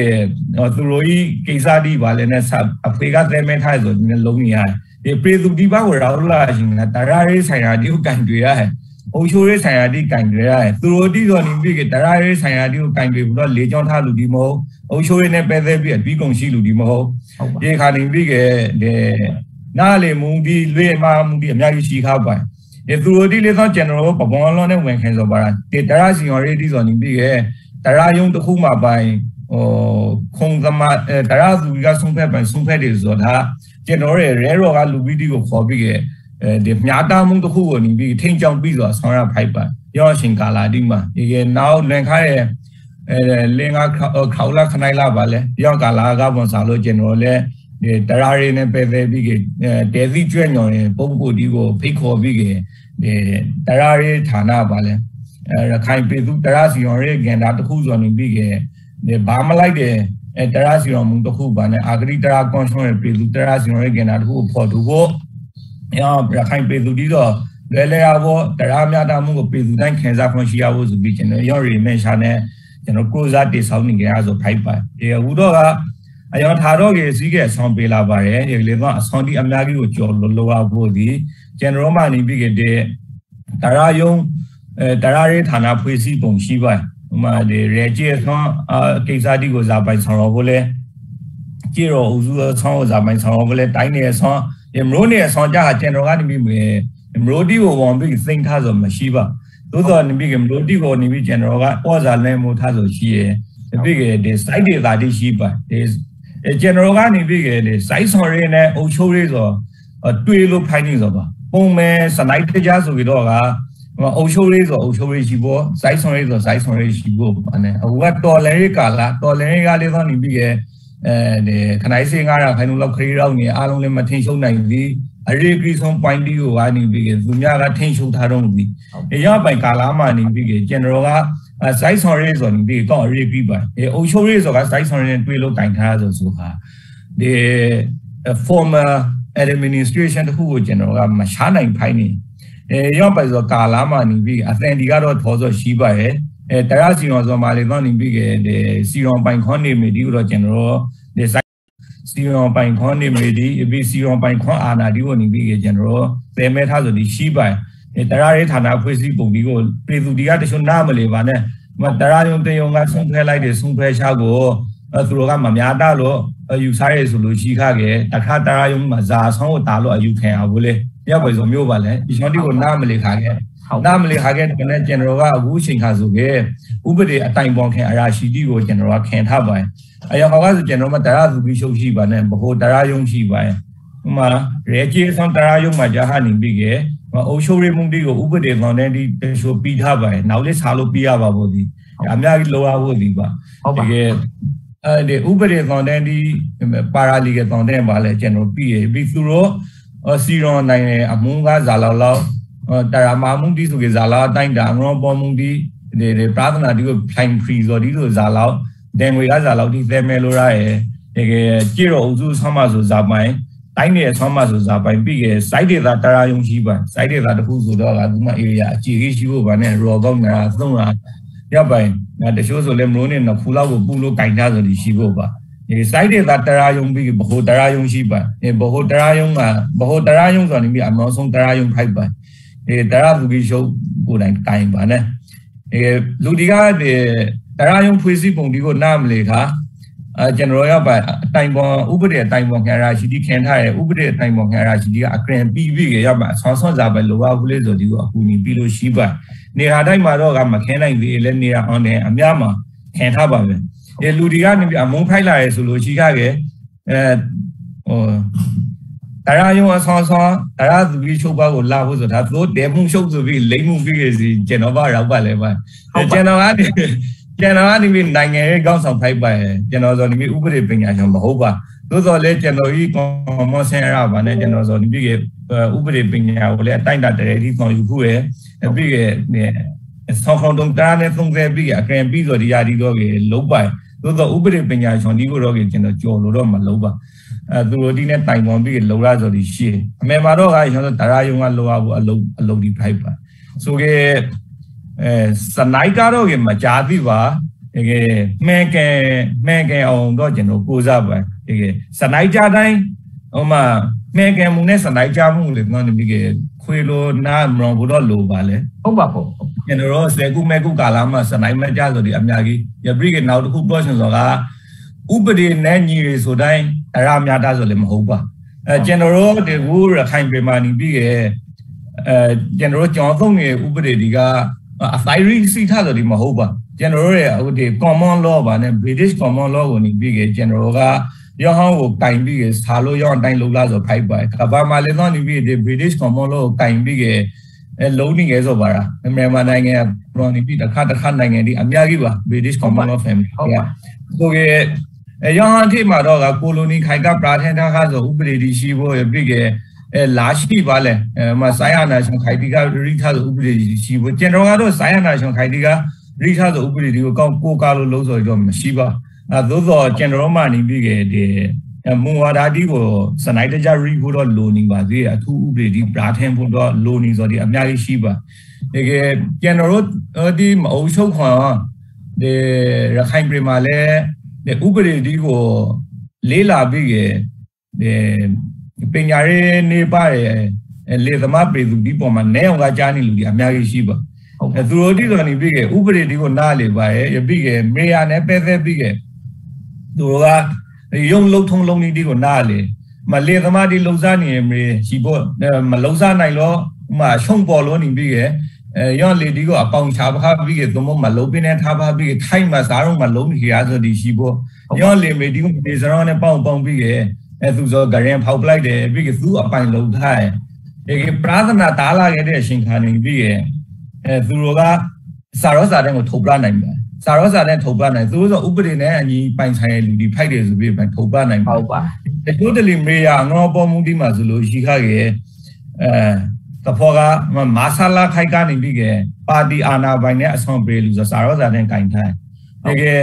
သူတို့ဤကိစ္စဒီပါလေနဲ့အဖေကသဲမဲထားဆိုဒီလုံးနေရတယ်ဒီပြေသူဒီပါကိုရောက်လာရှင်ကတရားရေးဆိုင်ရာဒီကိုကန်တွေ့ရတယ်အုပ်ချုပ်ရေးဆိုင်ရာတိကင်ကြရတယ်သူတို့တိတော်နေပြီကတရားရေးဆိုင်ရာတိကိုကင်ကြပြီးတော့လေကြောင်းထားလူဒီမဟုတ် အုပ်ချုပ်ရေးနဲ့ပဲသေးပြီးအပြီးကုန်ရှိလူဒီမဟုတ်ဒီခါနေပြီကတဲ့နားလေမုံဒီလွေမမုံဒီအများကြီးရှိခါပိုင်ဒီသူတို့တိလေတော့ကျွန်တော်တို့ပပွန်လုံးနဲ့ဝင်ခင်ဆိုပါတာဒီတရားစီရောရေးတိတော်နေပြီကတရားယုံတစ်ခုမှပိုင်ဟိုခုံသမားတရားသူကဆုံးဖက်ပိုင်ဆုံးဖက်တယ်ဆိုတာကျွန်တော်ရဲ့ရဲရောကလူပြီးတိကိုခေါ်ပြီးကအဲဒီမြာတာမှုတစ်ခုကိုနေပြီးထိန်ကြောင်ပြီးဆိုဆောင်ရဖိုက်ပါရောရှင်ကာလာဒီမှာဒီကနောက်လင်ခါရဲ့ အဲလင်ကခေါလာခနိုင်လာပါလေရောကာလာကဝန်စားလို့ကျွန်တော်လည်းဒီတရားရင်းနဲ့ပဲပဲပြီးကတဲစီကျွဲ့ညော်ရင်ပုံပုဒီကိုဖိတ်ခေါ်ပြီးကဒီတရားရင်းဌာနပါလေအဲရခိုင်ပြည်သူတရားစီရော်ရဲ့ဂန္ဓာတစ်ခုဆိုနေပြီးကဒီဘာမလိုက်တဲ့အဲတရားစီရော်မှုတစ်ခုပါနဲ့အာဂရိတရားကွန်ဆွန်ရဲ့ပြည်သူတရားစီရော်ရဲ့ဂန္ဓာတစ်ခုကိုဖော်တူဖို့ရောရခိုင်ပြည်သူဒီတော့လဲလဲရဖို့တရားမျှတမှုကိုပြည်သူတိုင်းခံစားခွင့်ရှိရဖို့ဆိုပြီးကျွန်တော်ရော်ရီမန်ရှာနဲ့ ကျွန်တော်ကိုစားတေဆောင်နေကြရဆိုဖိုက်ပါဒီအခုတော့ကအယောထာတော့ကြီးစီးခဲ့ဆောင်ပေးလာပါတယ်ဒီလေတော့အဆောင်ဒီအများကြီးကိုကြော်လို့လောရဖို့ဒီကျွန်တော်မှနေပြီးကြတဲ့တရားယုံအဲတရားရေးဌာနဖွဲ့စည်းပုံရှိပါဟိုမှာဒီရေကျေဆွမ်းအကိစ္စဒီကိုဇာပိုင်ဆောင်တော့ဖို့လဲကြည့်တော့ဦးစုဆောင်းဇာပိုင်ဆောင်တော့ဖို့လဲတိုင်းနေဆောင်းမရိုးနေဆောင်ကြဟာကျွန်တော်ကနေပြီးမရိုးတီကိုဝန်ပြီးစိတ်ထားဆိုမရှိပါ သို့တော့နေပြီးမရိုးတီကိုနေပြီးကျွန်တော်ကဩဇာလဲမှုထားဆိုရှိရဲ့ပြီးကဒီ site တွေသာတိရှိပါဒီကျွန်တော်ကနေပြီးကဒီ site ဆောင်ရင်းနဲ့အုပ်ချုပ်ရေးဆိုတွေ့လို့ဖိုင်းနေဆိုပါပုံမဲ့စနိုက်တကြဆိုပြီးတော့ကအုပ်ချုပ်ရေးဆိုအုပ်ချုပ်ရေးရှိဖို့ site ဆောင်ရေးဆို site ဆောင်ရေးရှိဖို့ဗာနဲ့အခုကတော်လဲရေးကာလာတော်လဲရေးကလေးတော့နေပြီးကအဲဒီခနိုင်စင်ကားရခိုင်လုံးလောက်ခရီးရောက်နေအားလုံးလည်းမထင်ရှုံနိုင်သည် အရေးကြီးဆုံး point ဒီကိုကနေပြီးသူများကထင်ရှုံထားတော့သည်အရပိုင်ကာလာမှနေပြီးကျွန်တော်က site ဆောင်ရေးဆိုနေပြီးတော့အရေးပြီးပါအဲအုပ်ချုပ်ရေးဆိုက site ဆောင်ရေးတွေ့လို့တိုင်ထားဆိုဆိုဟာဒီ former administration တခုကိုကျွန်တော်ကမရှားနိုင်ဖိုင်းနေအဲရောက်ပါဆိုကာလာမှနေပြီးအသင်ဒီကတော့ထောစောရှိပါရဲ့အဲတရားစီရောဆိုမှလေတော့နေပြီးခဲ့တဲ့စီရောပိုင်ခွန်နေမီဒီတော့ကျွန်တော်ဒီ စီရောပိုင်ခွန်နေမီဒီပြီးစီရောပိုင်ခွန်အာနာဒီကိုနေပြီးခဲ့ကျွန်တော်သဲမဲထားဆိုဒီရှိပိုင်အဲတရားရေးဌာနဖွဲ့စည်းပုံဒီကိုပြည်သူဒီကတချို့နားမလဲပါနဲ့မတရားရုံတယုံကဆုံးဖဲလိုက်တယ်ဆုံးဖဲချကိုသူတို့ကမများတာလို့ယူစားရဲဆိုလို့ရှိခခဲ့တခါတရားရုံမှာဇာဆောင်ကိုတာလို့အယူခံအောင်ဘူးလေရောက်ပဲဆိုမျိုးပါလေဒီရှောင်းဒီကိုနားမလဲခါခဲ့ နာမလီဟာခဲ့တဲ့ကျွန်တော်ကအခုချိန်ခါဆိုခဲ့ဥပဒေအတိုင်ပေါ်ခင်အရာရှိတီကိုကျွန်တော်ကခင်ထားပါတယ်အရာဟောကဆိုကျွန်တော်မတရားသူပြီးရှုပ်ရှိပါနဲ့ဘကိုတရားယုံရှိပါရဲ့ဥမာရေကြီးဆောင်တရားယုံမှာဂျာဟာနေပြီးခဲ့အုပ်ချုပ်ရေးမှုတီကိုဥပဒေကောင်တဲ့ဒီတချို့ပြီးထားပါတယ်နောက်လေးစားလို့ပြီးရပါဖို့ဒီအများကြီးလိုအပ်ဖို့ဒီပါတကယ်အဲဒီဥပဒေသောတဲ့ဒီပါရာလီကသောတဲ့ပါလဲကျွန်တော်ပြီးရပြီးသူတို့စီရွန်နိုင်အမုန်းကဇာလောက်လောက် တရာမာမုန်ဒီဆိုကဇာလာတိုင်းတာငရောပေါ်မုန်ဒီဒီပရာသနာဒီကိုဖိုင်ဖရီဆိုဒီလိုဇာလောက်ဒန်ငွေကဇာလောက်ဒီသဲမဲလိုရရဲ့တကယ်ကြည့်တော့ဥစုဆမ်းမဆိုဇာပိုင်တိုင်းနေဆမ်းမဆိုဇာပိုင်ပြီးရဲ့ site ဒေတာတရာယုံရှိပါ site ဒေတာတခုဆိုတော့ကဒီမှာ area အကြည့်ရှိဖို့ဗာနဲ့ရောကောင်းနေတာသုံးတာရပိုင်တချို့ဆိုလည်းမလို့နဲ့နဖူလောက်ကိုပူလို့ကင်ထားဆိုဒီရှိဖို့ပါဒီ site ဒေတာတရာယုံပြီးဘဟုတရာယုံရှိပါအဲဘဟုတရာယုံကဘဟုတရာယုံဆိုနေပြီးအမောဆုံးတရာယုံဖိုက်ပါ အဲတရာသူကြီးရှုပ်ကိုတိုင်တိုင်ပါနဲ့အဲလူဒီကဒီတရာယုံဖွေးစီပုံဒီကိုနားမလေခါအဲကျွန်တော်ရပါအတိုင်ပေါ်ဥပဒေအတိုင်ပေါ်ခံရရှိဒီခင်ထားရဲ့ဥပဒေအတိုင်ပေါ်ခံရရှိဒီကအကရင်ပြီးပြီးရပါဆောင်းဆောင်းစားပဲလိုအပ်ဘူးလေဆိုဒီကိုအကူအညီပြီးလို့ရှိပါနေရာတိုင်းမှာတော့ကမခဲနိုင်သေးလဲနေရာအောင်တယ်အများမှာခံထားပါပဲအဲလူဒီကနေပြီးအမုန်းဖိုက်လာရဲဆိုလို့ရှိခခဲ့အဲဟို တရားယုံအဆောင်ဆောင်တရားသူကြီးချုပ်ပါကိုလာဖို့ဆိုတာသူတဲမှုရှုပ်ဆိုပြီးလိမ့်မှုပြီးရစီကျွန်တော်ဘာရောက်ပါလဲပါကျွန်တော်ကနေကျွန်တော်ကနေပြီးနိုင်ငံရေးကောင်းဆောင်ဖိုက်ပါရဲ့ကျွန်တော်ဆိုနေပြီးဥပဒေပညာရှင်မဟုတ်ပါသို့တော်လည်းကျွန်တော်ဤကွန်မောဆင်ရပါနဲ့ကျွန်တော်ဆိုနေပြီးဥပဒေပညာကိုလည်းအတိုင်းတာတရေဒီဆောင်ယူဖို့ရဲ့ပြီးရဲ့ဆောင်းခေါင်းတုံးတားနဲ့သုံးခဲ့ပြီးအကရင်ပြီးဆိုဒီရာဒီတော့ကြီးလုံးပိုင်သို့တော်ဥပဒေပညာရှင်ဒီကိုတော့ကျွန်တော်ကြော်လို့တော့မလုံးပါ အဲသူတို့ဒီနဲ့တိုင်ပွန်ပြီးလုံရဆိုဒီရှေ့အမေမှာတော့ကကျွန်တော်တရားယုံကလောရဘူးအလုံးအလုံးဒီဖိုက်ပါဆိုကေအဲစနိုက်ကတော့ကမကြသည်ပါတကယ်မှန်ကန်မှန်ကန်အောင်တော့ကျွန်တော်ကိုးစားပါတကယ်စနိုက်ကြတိုင်းဟိုမှာမှန်ကန်မှုနဲ့စနိုက်ကြမှုလေငါနေပြီးခွေလိုနာမရောဘူးတော့လိုပါလေဟုတ်ပါပေါ့ကျွန်တော်တို့စေကုမဲကုကာလာမှာစနိုက်မကြဆိုဒီအများကြီးရပရိကနောက်တစ်ခုပြောရှင်ဆိုတာဥပဒေနဲ့ညီရဆိုတိုင်း အရာများတာဆိုလည်းမဟုတ်ပါအဲကျွန်တော်တို့ဒီဝူရခိုင်ပြည်မှာနေပြီးရဲ့အဲကျွန်တော်တို့ကြောင်းသုံးနေဥပဒေဒီကအဖိုင်ရီစီထားဆိုဒီမဟုတ်ပါကျွန်တော်တို့ရဲ့ဟိုဒီ common law ပါနဲ့ British common law ကိုနေပြီးရဲ့ကျွန်တော်တို့ကရောဟောင်းကိုကင်ပြီးရဲ့စားလို့ရောအတိုင်းလုံလာဆိုဖိုက်ပါကဘာမှလည်းတော့နေပြီးဒီ British common law ကိုကင်ပြီးရဲ့အဲလုံးနေခဲ့ဆိုပါလားမြန်မာနိုင်ငံကဘရော်နီပြီးတစ်ခါတစ်ခါနိုင်ငံဒီအများကြီးပါ British common law family ဟုတ်ပါဆိုကေ အဲယောဟန်ထိမှာတော့ကကိုလိုနီခိုင်ကပရာထန်တာခါဆိုဥပဒေဒီရှိဖို့ပြည့်ကအဲလာရှိပါလဲအဲမဆိုင်ယာနာရှင်ခိုင်တီကရိထားဆိုဥပဒေဒီရှိဖို့ကျွန်တော်ကတော့ဆိုင်ယာနာရှင်ခိုင်တီကရိထားဆိုဥပဒေဒီကိုကောင်းကိုကားလို့လုံးဆိုတော့မရှိပါအဲသို့တော့ကျွန်တော်မှနေပြည့်ကဒီမူဝါဒတီကိုစနိုက်တကြရီဖို့တော့လိုနေပါသေးအထူးဥပဒေဒီပရာထန်ဖို့တော့လိုနေဆိုတော့ဒီအများကြီးရှိပါတကယ်ကျွန်တော်တို့ဒီမအုပ်ချုပ်ခွန်ဒီရခိုင်ပြည်မှာလည်း ဥပဒေဒီကိုလေးလာပြီးရပညာရေးနေပါရလေသမားပြည်သူဒီပေါ်မှာနဲအောင်ကကြားနေလူတွေအများကြီးရှိပါအဲသူတို့ဒီဆိုနေပြီးရဥပဒေဒီကိုနားလေပါရပြီးရမေယာနဲ့ပဲသက်ပြီးရသူတို့ကရုံလုံးထုံလုံးဒီကိုနားလေမလေသမားဒီလုံစားနေမေရှိဖို့မလုံစားနိုင်လို့ဥမာရှုံပေါ်လို့နေပြီးရအဲရောလေဒီကိုအပေါင်ချ ပါပြီးကသမမလုံးပင်းနဲ့ထားပါပြီးထိုင်မှာစားတော့မလုံးခရဆိုဒီရှိဖို့ရောလေမေဒီကိုဒီစရောနဲ့ပေါင်ပေါင်ပြီးကအဲသူဆိုဂရင်ဖောက်ပလိုက်တယ်ပြီးကသူ့အပိုင်လုံးထားတယ်ဒီပရာသနာတားလာခဲ့တဲ့အရှင်ခါနေပြီးကအဲသူတို့ကစာရောစာတဲ့ကိုထုတ်ပြနိုင်တယ်စာရောစာတဲ့ထုတ်ပြနိုင်သူတို့ဆိုဥပဒေနဲ့အညီပိုင်ဆိုင်တဲ့လူဒီဖိုက်တယ်ဆိုပြီးပိုင်ထုတ်ပြနိုင်ဟုတ်ပါဒီတိုတလီမေယာငေါပေါ်မှုဒီမှာဆိုလို့ရှိခခဲ့အဲ တဖောကမာဆာလာခိုက်ကနေပြီးကပါတီအာနာပိုင်နဲ့အဆောင်ပေးလူဆိုစာရောစာနဲ့ကင်ထိုင်တကယ်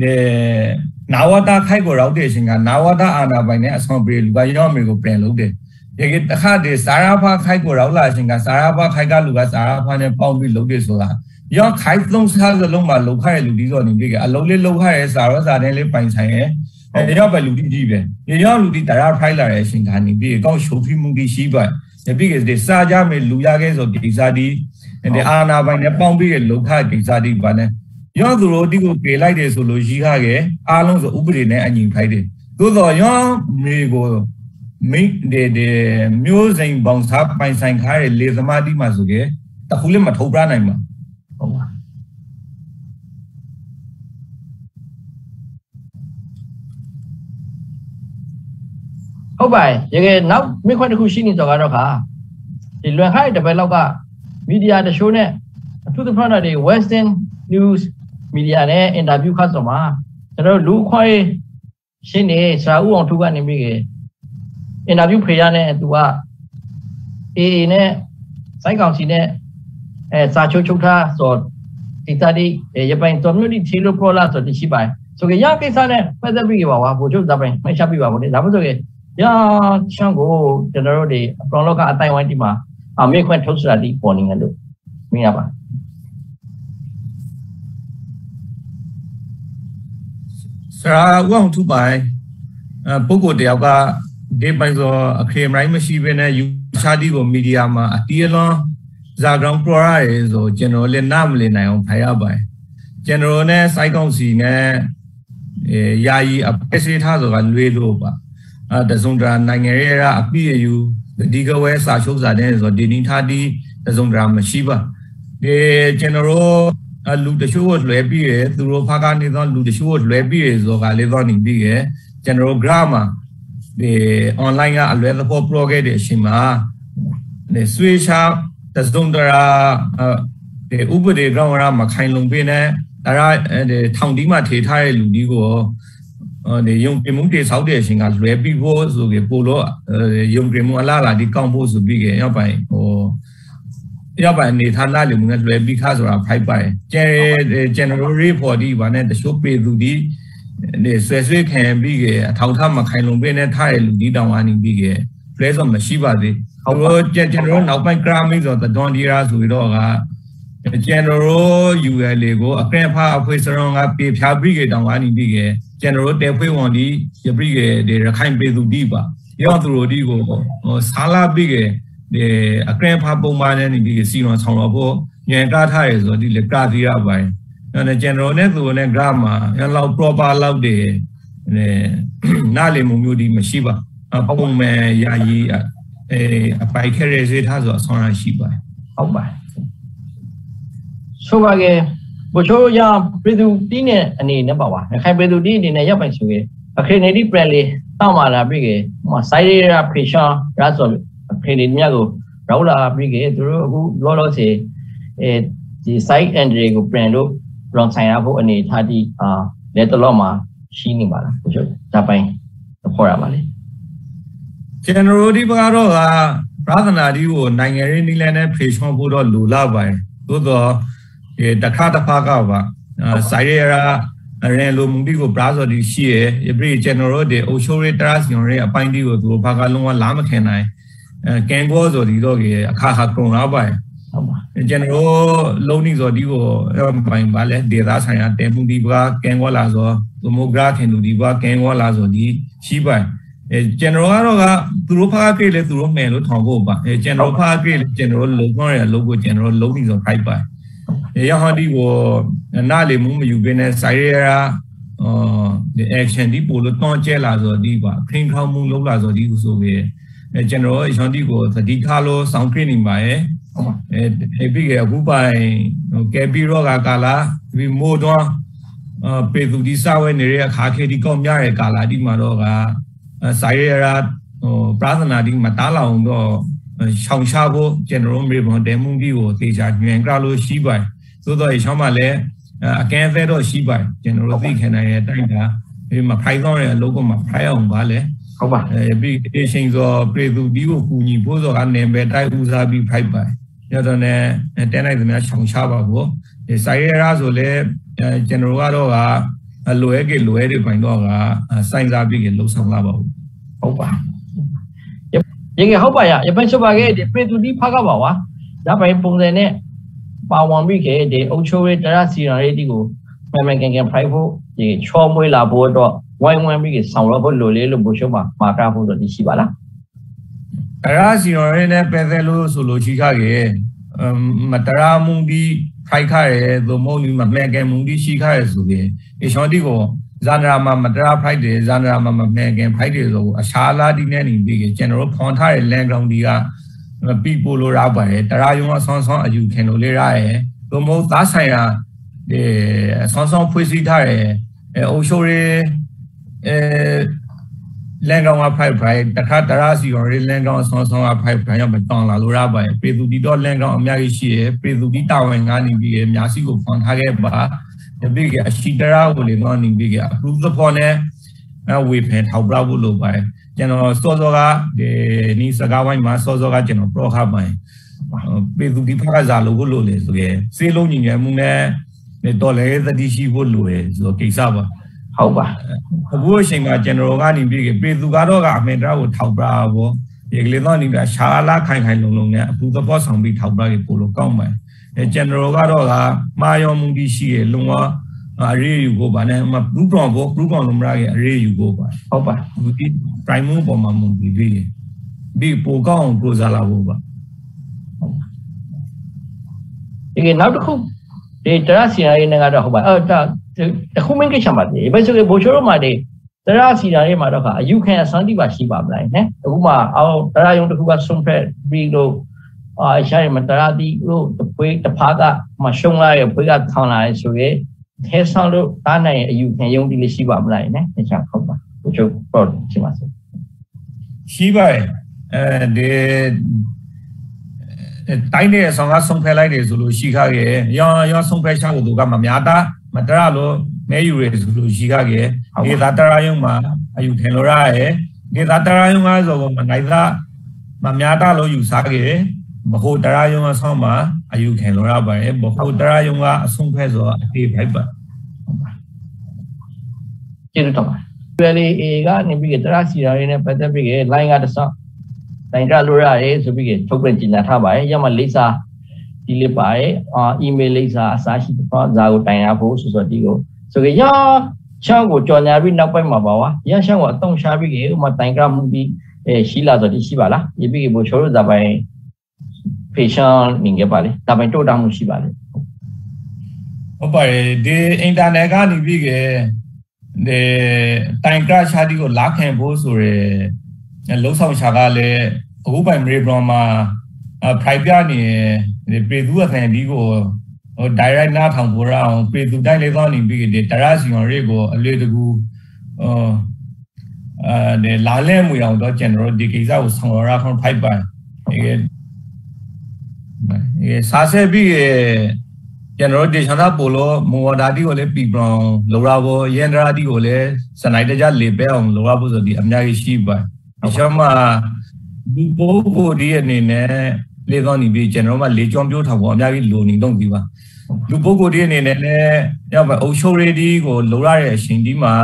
ဒီနာဝတာခိုက်ကိုရောက်တဲ့အချိန်ကနာဝတာအာနာပိုင်နဲ့အဆောင်ပေးလူကရောမေကိုပြန်လုပ်တယ်တကယ်တခါတည်းစာရာဖာခိုက်ကိုရောက်လာအချိန်ကစာရာဖာခိုက်ကလူကစာရာဖာနဲ့ပေါင်းပြီးလုပ်တယ်ဆိုတာရောခိုက်သုံးစားစလုံးမှာလုံခိုက်လူဒီဆိုနေပြီးကအလုံးလေးလုံခိုက်ရဲ့စာရောစာနဲ့လေးပိုင်ဆိုင်ရဲ့အဲရောပဲလူဒီကြီးပဲရောလူဒီတရားဖိုက်လာတဲ့အချိန်ကနေပြီးအကောင့်ရှုံးဖိမှုဒီရှိပါ ပြီးခဲ့တဲ့စာကြမယ်လူရခဲ့ဆိုဒီစာဒီဒီအာနာပိုင်နဲ့ပေါင်းပြီးတဲ့လုံခဒီစာဒီပါနဲ့ရောသူတို့ဒီကိုပြေလိုက်တယ်ဆိုလို့ရီခခဲ့အားလုံးဆိုဥပဒေနဲ့အညီဖိုက်တယ်သို့တော့ရောမေကိုမိတဲ့တဲ့မျိုးစိန်ပေါင်စားပိုင်ဆိုင်ခါတဲ့လေသမားတိမှဆိုကြတခုလည်းမထုတ်ပြနိုင်မှာဟုတ်ပါ ဟုတ်ပါရဲ့ရေနောက်မိခွန်းတစ်ခုရှိနေတော့ကတော့ခါဒီလွန်ခိုက်တပည့်လောက်ကမီဒီယာတချို့နဲ့အထူးသဖြင့်တော့ဒီ Western News Media နဲ့အင်တာဗျူးခါဆိုမှာကျွန်တော်လူခွဲရှင်းနေဆရာဦးအောင်ထုကနေပြီးအင်တာဗျူးဖေရနဲ့သူကအေအေနဲ့စိုက်ကောင်စီနဲ့အဲစာချုပ်ချုပ်ထားဆိုဒီတတိရပိုင်တော်မျိုးဒီချီလိုပရိုလာဆိုတရှိပါတယ်ဆိုကြရကိစ္စနဲ့ပတ်သက်ပြီးပါပါဘို့ချုပ်သားပိုင်မချပြပါဘူးလေဒါမှမဟုတ် ရချန်ကိုကျွန်တော်တို့ဒီအပရောလောကအတိုင်းဝိုင်းဒီမှာအမေခွင့်ထုတ်စရာဒီပေါ်နေတယ်လို့မြင်ရပါဆရာဦးအောင်ထူပိုင်အပုဂ္ဂိုလ်တယောက်ကဒီပိုင်ဆိုအခရေမိုင်းမရှိဘဲနဲ့ယူချာတီကိုမီဒီယာမှာအတီးအလွန်ဇာကောင်ပရိုရဲဆိုကျွန်တော်လည်းနားမလည်နိုင်အောင်ဖိုင်ရပါတယ်ကျွန်တော်နဲ့စိုက်ကောင်စီနဲ့အဲယာယီအပစေထားဆိုတာလွေးလို့ပါ အဲတစုံတရာနိုင်ငံရဲ့အပြည့်အယူဒီကဝဲစာချုပ်စာတဲ့ဆိုဒီနီထားတီတစုံတရာမရှိပါဒီကျွန်တော်လူတချို့ကိုလွှဲပြီးရသူတို့ဖာကနေသောလူတချို့ကိုလွှဲပြီးရဆိုကလေးတော့နေပြီးရကျွန်တော် grammar ဒီ online ကအလွယ်သဘော pro ခဲ့တဲ့အချိန်မှာဒီ switch တစုံတရာဒီဥပဒေ grammar မခိုင်လုံပေးနဲ့ဒါရဒီထောင်ဒီမှာထေထားတဲ့လူဒီကို ဒီယုံပြမှုတေဆောက်တဲ့အချိန်ကလွယ်ပြီးဖို့ဆိုကြပို့လို့ယုံပြမှုအလားလာဒီကောင်းဖို့ဆိုပြီးကြရောက်ပိုင်ဟိုရောက်ပိုင်နေဌာနလူမျိုးနဲ့လွယ်ပြီးခါဆိုတာဖိုက်ပိုင်ကျဲ general report ဒီဘာနဲ့တချို့ပေသူဒီဒီဆွဲဆွဲခံပြီးကြအထောက်ထားမခိုင်လုံပေးနဲ့ထားတဲ့လူဒီတောင်အနေပြီးကြလဲဆိုမရှိပါသေးဟုတ်တော့ကျွန်တော်နောက်ပိုင်း gramming ဆိုတော့ don dira ဆိုတော့က ကျွန်တော် ULA ကိုအကဲဖာအဖွဲ့စရောကပေဖြာပြီးကြတောင်အနေပြီးကြကျွန်တော်တဲဖွဲ့ဝန်ဒီရပြီးကြဒီရခိုင်ပေသူဒီပါရောက်သူတို့ဒီကိုဆာလာပြီးကြဒီအကဲဖာပုံမှန်နဲ့နေပြီးစီတော်ဆောင်တော့ဖို့ညံကားထားရဆိုဒီလေကာသီရပိုင်းနော်ကျွန်တော်နဲ့သူနဲ့ grammar ရလောက် proper လောက်တွေနားလည်မှုမျိုးဒီမရှိပါပုံမှန်ယာယီအဲအပိုက်ခဲရစေထားဆိုအဆောင်ရရှိပါတယ်ဟုတ်ပါတယ် ဆိုပါကဲဘိုချိုရပြည်သူတီးနဲ့အနေနဲ့ပါပါခိုင်ပြည်သူတီးအနေနဲ့ရပ်ပိုင်ဆိုရင်အခရီးနေဒီပရလေးတောက်မာလာပြီးကဟိုစိုင်းရဖေရှာရဆိုအခရီးနေမြတ်ကိုရောက်လာပြီးကသူတို့အခုလောလောဆယ်အဲဒီ site entry ကို print လို့ run ဆိုင်ရဖို့အနေထားတိအာလက်တလော့မှာရှိနေပါလားဘိုချိုဒါပိုင်းခေါ်ရပါလေကျွန်တော်တို့ဒီဘကတော့ကပရသနာဒီကိုနိုင်ငံရေးနည်းလမ်းနဲ့ဖေရှောင်ဖို့တော့လူလာပါတယ်သို့တော့ဒီ တခါတဖာကပါဆိုင်ရရာရဲလိုမူဒီကိုပရာဇော်ဒီရှိရယပရိကျွန်တော်တို့ဒီအိုရှိုရီတရာစီယွန်ရဲအပိုင်းဒီကိုသူဘာကလုံးဝလာမခင်နိုင်အဲကင်ကောဆိုဒီတော့ကြီးအခါခါကုန်လာပါဟုတ်ပါကျွန်တော်လုံးနေဆိုဒီကိုပိုင်ပါလေဒေတာဆိုင်ရာတဲမှုဒီဘာကင်ကောလာဆိုသမုဂရာခင်လူဒီဘာကင်ကောလာဆိုဒီရှိပါအဲကျွန်တော်ကတော့ကသူတို့ဖားကိလေသူတို့မယ်လို့ထောင်ဖို့ပါအဲကျွန်တော်ဖားကိလေကျွန်တော်လုံးခေါ်ရလုံးကိုကျွန်တော်လုံးနေဆိုဖိုက်ပါ ရဟဒီကိုနားလေမှုမယူဘဲနဲ့ဆိုင်ရရာအော်ဒီ action ဒီပို့လို့တွန်းကျဲလာဆိုဒီပါခင်းခေါမှုလုံးလာဆိုဒီဆိုပြီးအဲကျွန်တော်ရဟဒီကိုသတိထားလို့စောင့်ကြည့်နေပါရဲ့အဲပြီးကြအခုပိုင်ကဲပြီးတော့ကကာလာဒီမိုးတော့အပေသူဒီစာဝဲနေတဲ့အခါခေဒီကောင်းများတဲ့ကာလာဒီမှာတော့ကဆိုင်ရရာဟိုပရာသနာဒီမတားလောင်တော့ရှောင်ရှားဖို့ကျွန်တော်တို့မြေပေါ်တဲမှုကြီးကိုသေချာညွှန်ကြလို့ရှိပါတယ် သို့တော့ဒီချောင်းမှာလည်းအကဲအသေးတော့ရှိပါတယ်ကျွန်တော်တို့သိခံနိုင်တဲ့အတိုင်းဒါဒီမှာဖိုင်တော့တဲ့အလုပ်ကမှာဖိုင်အောင်ပါလေဟုတ်ပါအဲပြီးအရှင်ဆိုပြည်သူဒီကိုကူညီဖို့ဆိုကနေပဲတိုက်ဦးစားပြီးဖိုက်ပါတယ်ရတော့ねတဲနိုင်သမျှရှောင်ရှားပါဖို့ဒီဆိုင်ရရာဆိုလဲကျွန်တော်ကတော့ကလွယ်ကေလွယ်တွေပိုင်တော့ကစိုင်းစားပြီးကလှုပ်ဆောင်လာပါဘူးဟုတ်ပါရင်ငယ်ဟုတ်ပါရရပန်ချပါခဲ့ဒီပေတူဒီဖာကပါဝါဒါပိုင်ပုံစံနဲ့ ပါဝင်ပြီးခဲ့ဒီအုတ်ချိုးရတရစီရရေးဒီကိုမှန်မှန်ကန်ကန် private ဒီချောမွေးလာဖို့တော့ဝိုင်းဝန်းပြီးဆောင်ရဖို့လိုလေလို့ဘိုးရှုံးမှာမာကဖို့တော့ဒီရှိပါလားတရစီရရေးနဲ့ပဲသက်လို့ဆိုလို့ရှိခခဲ့မတရာမုန်ဒီခိုက်ခရဲသို့မဟုတ်မမှန်ကန်မုန်ဒီရှိခရဲဆိုပြီးအရှောဒီကိုဇန်နရာမှာမတရာဖိုက်တယ်ဇန်နရာမှာမမှန်ကန်ဖိုက်တယ်ဆိုအရှာလာဒီနဲ့နေပြီးကျွန်တော်တို့ဖွန်ထားတဲ့ land ground ဒီက ပီပိုလိုရပါတယ်တရာယုံအဆောင်းဆောင်းအယူခင်လို့လေးရရဲ့သို့မဟုတ်သားဆိုင်ရာဒီအဆောင်းဆောင်းဖွေးစည်းထားတဲ့အိုရှိုရီအဲလန်ကောင်ကဖိုက်ဖိုက်တခါတရာစီရောလန်ကောင်ဆောင်းဆောင်းကဖိုက်ဖိုက်ရမတောင်းလာလို့ရပါတယ်ပေသူဒီတော့လန်ကောင်အများကြီးရှိရယ်ပေသူဒီတာဝန်ကနေပြီးအများစီကိုဖွန်ထားခဲ့ပါပြီးကအရှိတရာကိုလေတော့နေပြီးကအပူသဖော်နဲ့အဝေဖန်ထောက်ပြဖို့လိုပါတယ် ကျွန်တော်စောစောကဒီနီးစကားဝိုင်းမှာစောစောကကျွန်တော်ပရောခပိုင်းပေသူဒီဖက်ကစားလို့လို့လေဆိုရယ်စေးလုံးညီငယ်မှုနဲ့တော်လေသတိရှိဖို့လိုရယ်ဆိုတော့ကိစ္စပါဟုတ်ပါအခုအချိန်မှာကျွန်တော်ကနေပြီးပေသူကတော့ကအမေတရားကိုထောက်ပြပါဒီကလေးတော့နေပြရှာလာခိုင်ခိုင်လုံလုံနဲ့အပူသဘောဆောင်ပြီးထောက်ပြပြီးပို့လို့ကောင်းပါတယ်အဲကျွန်တော်ကတော့ကမာယောမှုပြီးရှိရလုံဝ အရေးယူကိုပါနဲ့မပူးကောင်ကိုပူးကောင်လုံးမရရဲ့အရေးယူကိုပါဟုတ်ပါဒီ prime ပေါ်မှာမှုပြီးပြီးဒီပိုကောင်းကိုစားလာဖို့ပါဒီကနောက်တစ်ခုဒီတရစီယာရေးနဲ့ကတော့ဟုတ်ပါအဲ့ဒါတခုမင်းကိစ္စမှာဒီဘယ်ဆိုဘိုချိုရိုမှာဒီတရစီယာရေးမှာတော့ကအယူခံအစမ်းတိပါရှိပါမလားနဲအခုမှအော်တရယုံတစ်ခုကဆုံးဖက်ပြီးလို့အာရှာရမတရတိလို့တပွေးတစ်ဖားကမရှုံးလာရဲ့ဘွေးကထောင်းလာရဲ့ဆိုရဲ ထဲဆောင်လို့တားနိုင်ရဲ့အယူခံယုံတိလေးရှိပါမလားနဲတခြားဟုတ်ပါဘိုချိုပေါ်ရှိပါစို့ရှိပါတယ်အဲဒီတိုင်းတဲ့အဆောင်ကဆုံးဖဲလိုက်တယ်ဆိုလို့ရှိခခဲ့ရောရောဆုံးဖဲချဖို့သူကမများတာမတရလို့မဲယူရဆိုလို့ရှိခခဲ့ဒီသာတရယုံမှာအယူထင်လို့ရရဲ့ဒီသာတရယုံကဆိုတော့မနိုင်တာမများတာလို့ယူစားခဲ့ ဘဟုတရယုံအဆောင်မှာအယူခံလို့ရပါတယ်ဘဟုတရယုံကအဆုံးဖဲဆိုတော့အသေးဖိုက်ပါကျေးဇူးတော်ပါတယ် PLA ကနေပြီးတရစီရာတွေနဲ့ပတ်သက်ပြီး line ကတဆော့နိုင်ကြလို့ရတယ်ဆိုပြီးထုတ်ပြန်ကြေညာထားပါတယ်ရမလိစာဒီလေးပါတယ်အာအီးမေးလ်လိစာအစားရှိတော့ဇာကိုတိုင်ရဖို့ဆိုဆိုဒီကိုဆိုကြရချောင်းကိုကြော်ညာပြီးနောက်ပိုင်းမှာပါဝါရရှောင်းကိုအတုံးရှားပြီးဥမာတိုင်ကမှုပြီးအဲရှိလာဆိုဒီရှိပါလားဒီပြီးဘိုချိုးရဇာပိုင် ဖေရှန်နေကြပါလေဒါပိုင်တိုးတာမှုရှိပါလေဟုတ်ပါတယ်ဒီအင်တာနက်ကနေပြီးကဒီတိုင်ကရရှားဒီကိုလာခင်ဖို့ဆိုရယ်လုံးဆောင်ရှာကလည်းအခုပိုင်မရီဘရမှာဖရိုက်ပြနေပေသူအခံဒီကိုဟို direct နားထောင်ပေါ်ရအောင်ပေသူတိုင်းလေးသွားနေပြီးဒီတရစီအောင်ရေကိုအလေတကူဟိုအဲဒီလာလဲမွေအောင်တော့ကျွန်တော်ဒီကိစ္စကိုဆောင်ရအောင်ဖိုက်ပါဒီ အဲစားဆဲပြီးကျွန်တော်ဒေချန်သာပိုလိုမော်ဒါတီကိုလည်းပြည်ပြောင်းလောရာဘောယန်ဒရာတီကိုလည်းစနိုက်တကြလေပဲအောင်လောရာဘောဆိုဒီအများကြီးရှိပါတယ်အရှမဒီပိုးကိုဒီအနေနဲ့လေကောင်းနေပြီကျွန်တော်မှလေကြောင်းပြောထားဖို့အများကြီးလိုနေတော့ပြီပါလူပုဂ္ဂိုလ်ဒီအနေနဲ့လည်းရောက်ပါအုပ်ချုပ်ရေးဒီကိုလိုရတဲ့အချိန်ဒီမှာ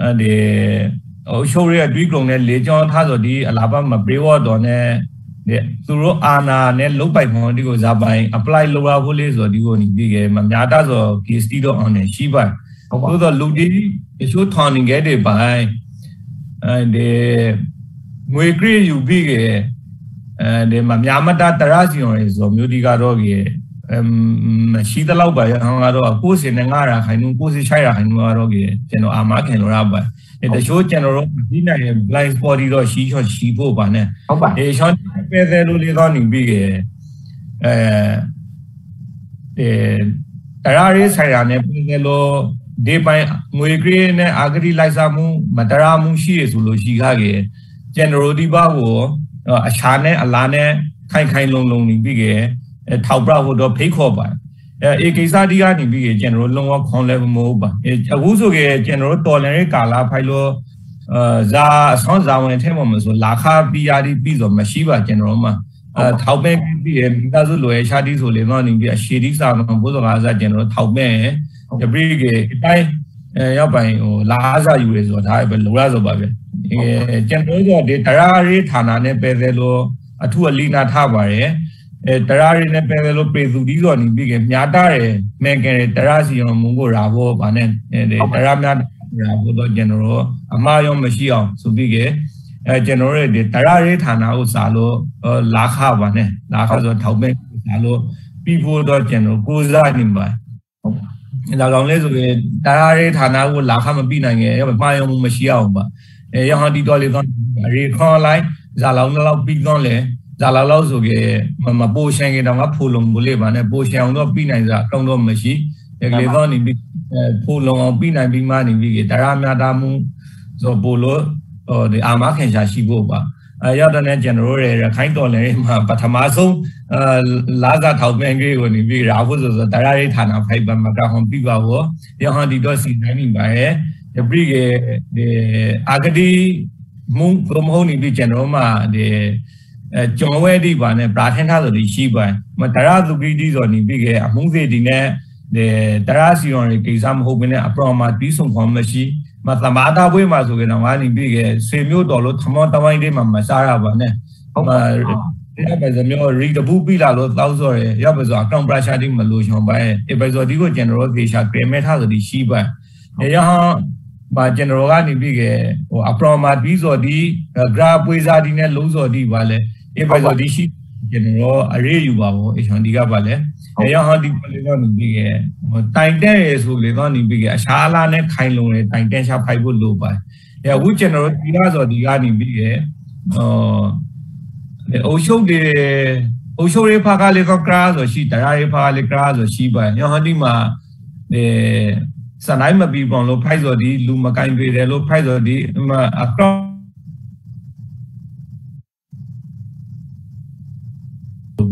အဲ့ဒီအုပ်ချုပ်ရေးအတွေးကုန်နဲ့လေကြောင်းထားဆိုဒီအလားပါမပြေဝတော်နဲ့ သူတို့အာနာနဲ့လုတ်ပိုက်မော်ဒီကိုဇာပိုင် apply လုပ်ရဖို့လေးဆိုဒီကိုနေပြီးခဲ့မများတာဆို case တီတော့အောင်နေရှိပါဟုတ်တော့လူဒီအချို့ထောင်နေခဲ့တဲ့ပိုင်းအဲဒီငွေကြည့်ယူပြီးကအဲဒီမှာမြာမတတရစီရောဆိုမျိုးဒီကတော့ကြီးအမ်ရှိတဲ့လောက်ပါရအောင်ကတော့ကိုယ်စင်နဲ့ငါရာခိုင်နှုန်းကိုယ်စီချိုက်ရာခိုင်နှုန်းကတော့ကြီးကျွန်တော်အာမခင်လို့ရပါအဲ တချို့ကျွန်တော်တို့ဒီနိုင်ရဲ့ blind spot ဒီတော့ရှိချောရှိဖို့ပါနဲ့ဟုတ်ပါအဲရှောင်းပဲတယ်လို့လေးတော့နေပြီးကအဲအဲတရာရေးဆိုင်ရာနဲ့ပြည်တယ်လို့ဒီပိုင်းငွေကြေးနဲ့အာဂတိလိုက်စားမှုမတရာမှုရှိရဆိုလို့ရှိခခဲ့ကျွန်တော်ဒီဘာကိုအရှာနဲ့အလားနဲ့ခိုင်ခိုင်လုံလုံနေပြီးခဲ့ထောက်ပြဖို့တော့ဖိတ်ခေါ်ပါ အဲကိစ္စဒီကနေပြီးကျွန်တော်လုံးဝခွန်လည်းမဟုတ်ပါအခုဆိုကြကျွန်တော်တော်လည်းကာလာဖိုင်လို့အာဇာအဆောင်ဇာဝင်ထဲမှာမဆိုလာခါ PR ပြီးဆိုမရှိပါကျွန်တော်မှအထောက်ပဲပြီးရမိသားစုလိုရရှာတီဆိုလေတော့နေပြီးရှေဒီစာမှာဘုရားကစားကျွန်တော်ထောက်ပဲတပရိကေအတိုင်းအဲရောက်ပိုင်ဟိုလာအားစားယူရဆိုဒါပဲလိုရဆိုပါပဲအဲကျွန်တော်တို့ဒီတရားရေးဌာနနဲ့ပဲတယ်လို့အထူးအလီနာထားပါတယ် အဲတရားရေးနဲ့ပဲတယ်လို့ပေသူဒီဆိုနေပြီးကမြာတာတယ်မဲကဲတရားစီအောင်မုံကိုရာဘောဗာနဲ့တရားများရာဘောတော့ကျွန်တော်တို့အမှားရောမရှိအောင်ဆိုပြီးကအဲကျွန်တော်တို့ဒီတရားရေးဌာနကိုစာလို့လာခပါနဲ့လာခဆိုထောက်ပဲစာလို့ပြီးဖို့တော့ကျွန်တော်ကိုးစားနေပါဟုတ်ပါဒါကောင်လဲဆိုရင်တရားရေးဌာနကိုလာခမပြီးနိုင်ရဲ့မှားယုံမှုမရှိအောင်ပါအဲရဟန်ဒီတော်လေးတော့ရေခေါ်လိုက်ဇာလောင်းလောက်ပြီးတော့လေ ဇာလောင်းလောက်ဆိုကြမမပိုးရှင်ကတော့ငါဖိုးလုံးဘလေးပါနဲ့ပိုးရှင်အောင်တော့ပြီးနိုင်စားအကောင်းတော့မရှိဒီကလေးတော့နေပြီးဖိုးလုံးအောင်ပြီးနိုင်ပြီးမှနေပြီးတရားများတာမှုဆိုပို့လို့ဟိုဒီအာမခင်ရှာရှိဖို့ပါအဲရောက်တဲ့ကျွန်တော်တို့ရခိုင်တော်လည်းမှာပထမဆုံးအဲလာဇာထောက်ပံ့ကြီးကိုနေပြီးရာဖို့ဆိုဆိုတရားရေးဌာနဖိုက်ပါမကဟွန်ပြပါဘောရဟန်ဒီတော့စီနိုင်နေပါရဲ့ဒီပရိကေဒီအာဂတိမုံဘုံမဟုတ်နေပြီးကျွန်တော်မှဒီ အဲကျော်ဝဲဒီပါနဲ့ပရာထင်ထားဆိုဒီရှိပါမတရသူကိတိဆိုနေပြီးကေအမှုစေဒီနဲ့ဒီတရစီယောကိစ္စမဟုတ်ဘဲနဲ့အပရောမှာပြီးဆုံးခွန်မရှိမသမာတာပွဲမှာဆိုကြတော့ငါနေပြီးကေဆွေမျိုးတော်လို့ထမောတဝိုင်းလေးမှာမစားရပါနဲ့ဟုတ်ပါရပါစမျိုးရီတပူပြီလာလို့တောက်စော်ရရပါဆိုအကောင့်ပရက်ရှာတိမလို့ရှောင်းပါရဲ့အပဆိုဒီကိုကျွန်တော်တို့သေချာပြင်မဲ့ထားဆိုဒီရှိပါရဟန်းဘာကျွန်တော်ကနေပြီးကေဟိုအပရောမှာပြီးစော်ဒီဂရာပွေးစားဒီနဲ့လုံးစော်ဒီပါလေ အပဆိုဒီရှိကျွန်တော်အရေးယူပါဘောအရှင်ဒီကပါလေရဟန်းဒီပလေးတော့နေပြီးကေတိုင်တဲ့ရဆိုလေတော့နေပြီးကေအရှားလာနဲ့ခိုင်လုံလေတိုင်တဲ့ရှာဖိုက်ဖို့လိုပါတယ်အခုကျွန်တော်ဒီလားဆိုဒီကနေပြီးကေဟောအုပ်ချုပ်တွေအုပ်ချုပ်ရေးဖာကလေးကကရာဆိုရှိတရားရေးဖာကလေးကရာဆိုရှိပါညဟဒီမှာအဲစနိုင်မပြီးပေါလို့ဖိုက်ဆိုဒီလူမကင်တွေတယ်လို့ဖိုက်ဆိုဒီအကော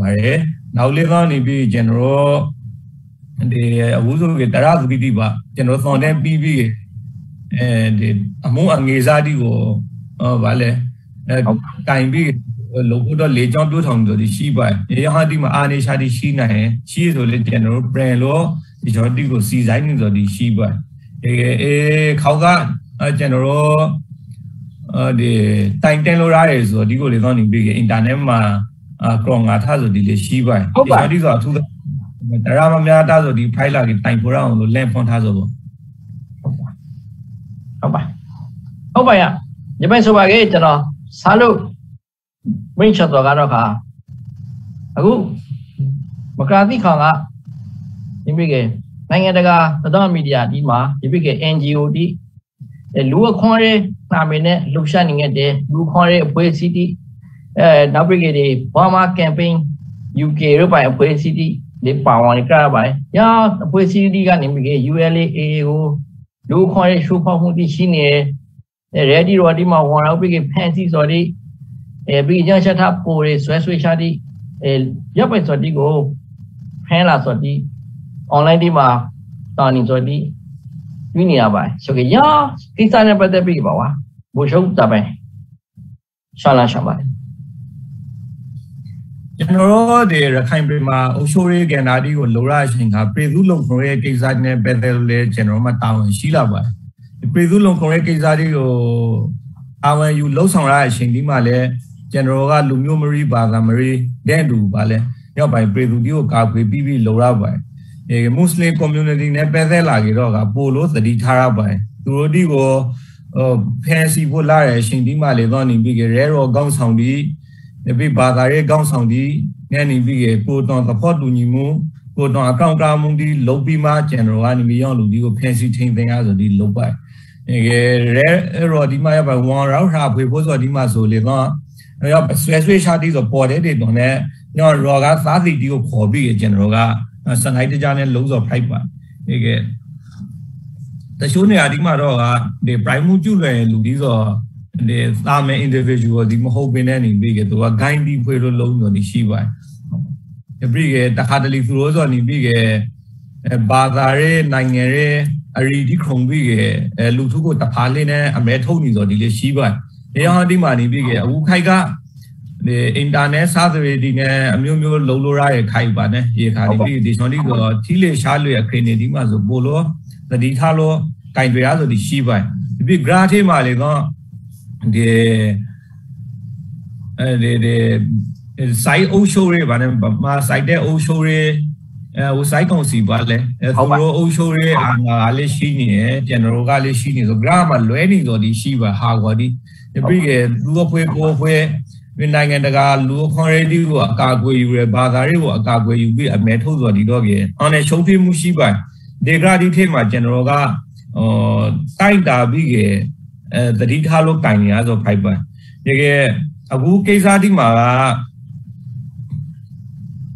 ပါတယ်နောက်လေးကနေပြီးကျွန်တော်ဒီအဝုဇုကတရသတိတိပါကျွန်တော်သွန်တဲ့ပြီးပြီးအဲဒီအမှုအငေစားတိကိုဟောဗာလဲအဲတိုင်ပြီးလောဘတော့လေကြောင်းတိုးထောင်ဆိုဒီရှိပါတယ်ရဟတိမှာအာနေရှာတိရှိနိုင်ရှိဆိုလေကျွန်တော် brand လို့ဒီကြောတိကိုစီဆိုင်နေဆိုဒီရှိပါတယ်အဲအဲခေါကကျွန်တော်အဲဒီတိုင်တင်လို့ရတယ်ဆိုဒီကိုလေကောင်းနေပြီးအင်တာနက်မှာ အကရောငါထားဆိုဒီလေရှိပါတယ်ဟုတ်ပါဒီဆိုအထူးတရာမများတာဆိုဒီ file လာကြီးတိုင်ပေါ်အောင်လို့ link ဖွင့်ထားဆိုပေါ့ဟုတ်ပါဟုတ်ပါရညပိုင်းဆိုပါကေကျွန်တော်စားလို့ဝိန့်ချက်တော်ကတော့ခါအခုမကရာတိခေါင်ကဒီမိကေနိုင်ငံတကာသတင်းမီဒီယာဒီမှာဒီမိကေ NGO ဒီလူအခွန်ရဲနာမည်နဲ့လှုပ်ရှားနေခဲ့တဲ့လူခွန်ရဲအဖွဲ့အစည်းဒီ အဲနောက်ပြီးကေဘာမာကမ်ပိန်း UK တို့ပိုင်အဖွဲ့အစည်းဒီဒီပါဝင်ကြပါရာအဖွဲ့အစည်းဒီကနေမိကေ ULA ကိုလူခွန်ရဲရှုဖောက်မှုတိရှိနေတယ် ready တော့ဒီမှာဝန်တော့ပြီးကေဖန်စီဆိုဒီအဲပြီးကြချက်ထားပိုတွေဆွဲဆွဲချတိအဲရပ်ပဲဆိုတိကိုဖန်လာဆိုတိ online ဒီမှာတာနေဆိုတိပြီးနေရပါဆိုကြရကိစ္စနဲ့ပတ်သက်ပြီးပါဝါဘိုလ်ချုပ်တာပဲရှာလာရှာပါတယ် ကျွန်တော်တို့ဒီရခိုင်ပြည်မှာအုပ်ချုပ်ရေးကဏ္ဍဒီကိုလိုရရှင်ကပြည်သူ့လုံခြုံရေးကိစ္စနဲ့ပတ်သက်လို့လည်းကျွန်တော်မှတာဝန်ရှိလာပါတယ်ပြည်သူ့လုံခြုံရေးကိစ္စဒီကိုအာဝန်ယူလှုပ်ဆောင်ရတဲ့အချိန်ဒီမှာလည်းကျွန်တော်ကလူမျိုးမရီဘာသာမရီတဲ့တူပါလဲရောက်ပိုင်ပြည်သူဒီကိုကာကွယ်ပြီးပြီးလိုရပါတယ်အဲမွတ်စလင် community နဲ့ပတ်သက်လာကြတော့ကပို့လို့သတိထားရပါတယ်သူတို့ဒီကိုဖန်စီဖို့လာတဲ့အချိန်ဒီမှာလေတော့နေပြီးကြရဲရောကောင်းဆောင်ပြီး ပြီးဘာသာရေးကောင်းဆောင်ဒီနဲ့နေပြီးကြပို့တော့သဖို့တူညီမှုပို့တော့အကောင့်ကာမှုဒီလုတ်ပြီးမှကျွန်တော်ကနေမရောက်လို့ဒီကိုဖန်စီထိန်သိမ်းရဆိုဒီလုတ်ပိုက်အဲရဲရောဒီမှာရပါဝန်ရောက်ထားဖွေဖို့ဆိုဒီမှာဆိုလေတော့ရောဆွဲဆွဲရှာတီဆိုပေါ်တဲ့တွေတော့ねညောရောကစားစီတီကိုခေါ်ပြီးကျွန်တော်ကစနိုက်တကြနဲ့လုံးစော်ဖိုက်ပါဒီကဲတချို့နေရာဒီမှာတော့ကဒီ prime မှုကျุလွယ်လူဒီဆိုဒီ သာမန် individual ဒီမဟုတ်ဘင်းနဲ့နေပြီးကသူက guide ဒီဖွေလို့လုံးတော့ဒီရှိပါတယ်ပြီးကတခါတလေသူတို့ဆိုနေပြီးကဘာသာရေးနိုင်ငံရေးအရီဒီခုံပြီးကလူထုကိုတဖားလေးနဲ့အမဲထုတ်နေဆိုဒီလေးရှိပါတယ်နေရာဒီမှာနေပြီးကအခုခိုက်ကဒီအင်တာနက်စားတွေဒီနဲ့အမျိုးမျိုးလုံးလို့ရရဲ့ခိုက်ပါနဲ့ရေခါဒီဒီဆွန်ဒီကိုထီလေရှားလို့ရခရင်နေဒီမှာဆိုပို့လို့သတိထားလို့ကင်တွေရဆိုဒီရှိပါဒီပြီး graph ထဲမှာလေတော့ ဒီအဲဒီဒီ site အုပ်ချုပ်ရေးဗာနဲ့မ site တဲ့အုပ်ချုပ်ရေးအဲဟို site ကောင်စီပါလေအဲသူတို့အုပ်ချုပ်ရေးအာဏာလေးရှိနေတယ်ကျွန်တော်တို့ကလေးရှိနေဆို graph မှာလွဲနေတော့ဒီရှိပါဟာကွာဒီပြီးကလူအဖွဲကိုဖွဲနိုင်ငံတကာလူခွန်ရေးဒီကိုအကာအကွယ်ယူရဘာသာရေးကိုအကာအကွယ်ယူပြီးအမဲထုတ်ဆိုဒီတော့ကေအော်နဲ့ရှုံးထွေးမှုရှိပါဒီဂရာဒီထဲမှာကျွန်တော်ကဟောတိုက်တာပြီးကေ အဲတတိထားလို့ကင်နေရဆိုဖိုက်ပါဒီကေအခုကိစ္စဒီမှာက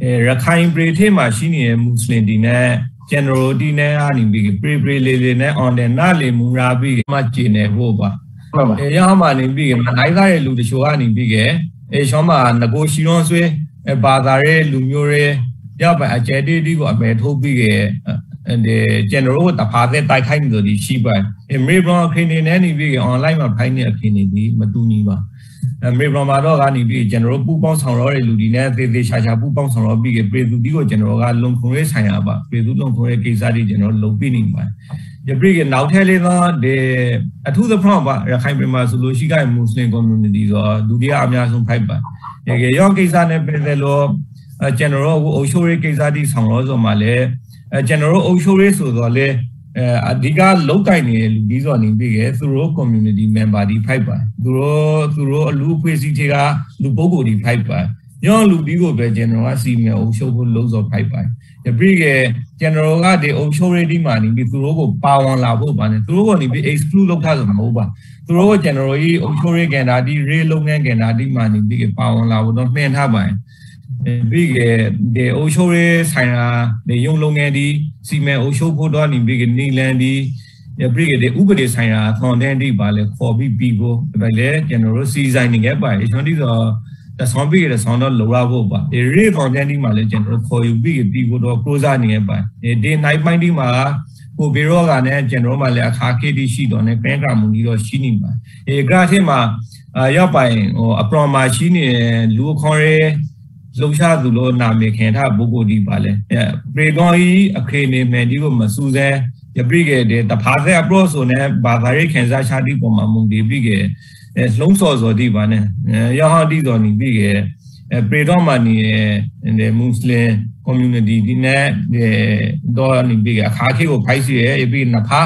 အဲရခိုင်ပြည်ထဲမှာရှိနေတဲ့မွတ်စလင်ဒီနဲ့ကျွန်တော်ဒီနဲ့အနေပြီးပရိပရိလေးလေးနဲ့ on တဲ့နားလေမူရာပြီးမှကျင်နေဖို့ပါမှန်ပါအဲရဟမနေပြီးကနိုင်သားရဲ့လူတချို့ကနေပြီးကအဲရှောင်းမှာငကိုရှိရွန်ဆွေးအဲဘာသာရဲ့လူမျိုးရဲ့ရပါအကျဲတီတီကိုအမေထုတ်ပြီးကအဲဒီ ကျွန်တော်တို့တဖာတဲ့တိုက်ခိုက်နေလို့ဒီရှိပါအမေဘလော့ခင်းနေနေနေပြီးက online မှာဖိုင်းနေအခင်းနေပြီးမတူညီပါအမေဘလော့မှာတော့ကနေပြီးကျွန်တော်တို့ပူပေါင်းဆောင်ရောတဲ့လူဒီနဲ့သေသေးချာချာပူပေါင်းဆောင်ရောပြီးကပြည်သူဒီကိုကျွန်တော်ကလုံခုံရေးဆိုင်ရာပါပြည်သူလုံခုံရေးကိစ္စတွေကျွန်တော်လုံပြီးနေပါယပရိကနောက်ထဲလေးသောဒီအထူးသဖြင့်ပါရခိုင်ပြည်မှာဆိုလို့ရှိခိုင်မွတ်စလင် community ဆိုဒုတိယအများဆုံးဖိုက်ပါရေကရောကိစ္စနဲ့ပြည်တယ်လို့ကျွန်တော်တို့အုပ်ချုပ်ရေးကိစ္စတိဆောင်လို့ဆိုမှလည်း ကျွန်တော်တို့အုပ်ချုပ်ရေးဆိုတော့လေအဲအဓိကလောက်ကင်နေတဲ့လူကြီးစော်နေပြီကသူတို့ community member ဒီဖိုက်ပါသူတို့သူတို့အလူအဖွဲ့အစည်းတွေကလူပုဂ္ဂိုလ်ဒီဖိုက်ပါညောလူပြီးကိုပဲကျွန်တော်ကစီမံအုပ်ချုပ်ဖို့လုံးစော်ဖိုက်ပါယပရိကကျွန်တော်ကဒီအုပ်ချုပ်ရေးဒီမှာနေပြီးသူတို့ကိုပါဝင်လာဖို့ပါနေသူတို့ကနေပြီး exclude လုပ်ထားဆိုမဟုတ်ပါသူတို့ကကျွန်တော်ကြီးအုပ်ချုပ်ရေးကန်တာဒီရေးလုပ်ငန်းကန်တာဒီမှာနေပြီးပါဝင်လာဖို့တော့နှင်ထားပါတယ် ပြီးကဒီအုပ်ချုပ်ရေးဆိုင်ရာဒီရုံလုပ်ငန်းဒီစီမံအုပ်ချုပ်ဖို့တော့နေပြီးကနေလန်ဒီယပရိကဒီဥပဒေဆိုင်ရာ content ဒီပါလေခေါ်ပြီးပြီးဖို့ဒါပဲလေကျွန်တော်တို့စီဆိုင်နေခဲ့ပါတယ်ကျွန်တော်ဒီဆိုတဆောင်ပြီးရဆောင်တော့လောရဖို့ပါဒီ re content ဒီမှာလည်းကျွန်တော်ခေါ်ယူပြီးပြီးဖို့တော့ close နေခဲ့ပါဒီ night point ဒီမှာကိုဘီရောကလည်းကျွန်တော်မှလည်းအခါခေတိရှိတော့ね grand ကမူကြီးတော့ရှိနေပါအဲ graph ထဲမှာရောက်ပိုင်ဟိုအပရောမှာရှိနေလူခေါ်ရဲ လှုပ်ရှားသူလို့နာမည်ခင်ထားပုဂ္ဂိုလ်ဒီပါလေပရေကောကြီးအခရေနေမယ်ဒီကိုမစူးစဲယပိကေတဲ့တဖာတဲ့ approach ဆိုနေဘာသာရေးခင်စားချတိပုံမှာမုံဒီပိကေအဲလုံးစော်စော်ဒီပါနဲ့ရဟတိစော်နေပိကေအဲပရေတော်မနီရဲ့မွတ်စလင် community ဒီနဲ့တော့နေပိကေအခါခေကိုဖိုက်စီရဲ့ယပိနဖာ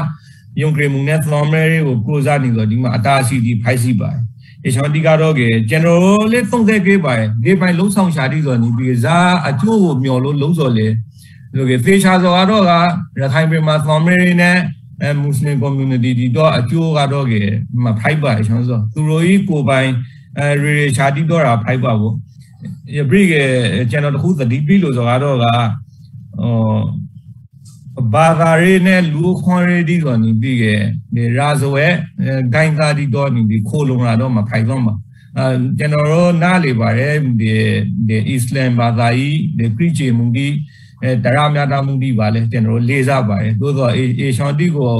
ယုံကရမှုနဲ့ phenomenon ကိုကိုစားနေတော့ဒီမှာအတားစီဒီဖိုက်စီပါတယ်ေ ချောတိကတော့ကကျွန်တော်လေးသုံးသက်ခဲ့ပါတယ်ဒီပိုင်းလုံးဆောင်ရှာတိဆိုနေပြီးဇာအကျိုးကိုမျောလို့လုံးစော်လေဒီကသေချာစော်ကတော့ကရခိုင်ပြည်မှာသောမေရီနဲ့အဲမွတ်စလင် community ဒီတော့အကျိုးကတော့ကမဖိုက်ပါချောင်းစောသူတို့ကြီးကိုပိုင်အဲရေရေချာတိတော့တာဖိုက်ပါဘူးယပရိကကျွန်တော်တခုသတိပြီးလို့ဆိုတော့ကဟို ဘာသာရေးနဲ့လူခွန်ရေးဒီဆိုနေပြီးခဲ့ဒီရာဇဝဲဂိုင်းသားဒီတော့နေပြီးခိုးလုံလာတော့မဖိုင်တော့မှာအဲကျွန်တော်တို့နားလေပါတယ်ဒီဒီအစ္စလမ်ဘာသာကြီးဒီခရစ်ချေမူဒီအဲတရားများတာမူဒီပါလေကျွန်တော်တို့လေးစားပါတယ်သို့သောအေရှောင်းတီကို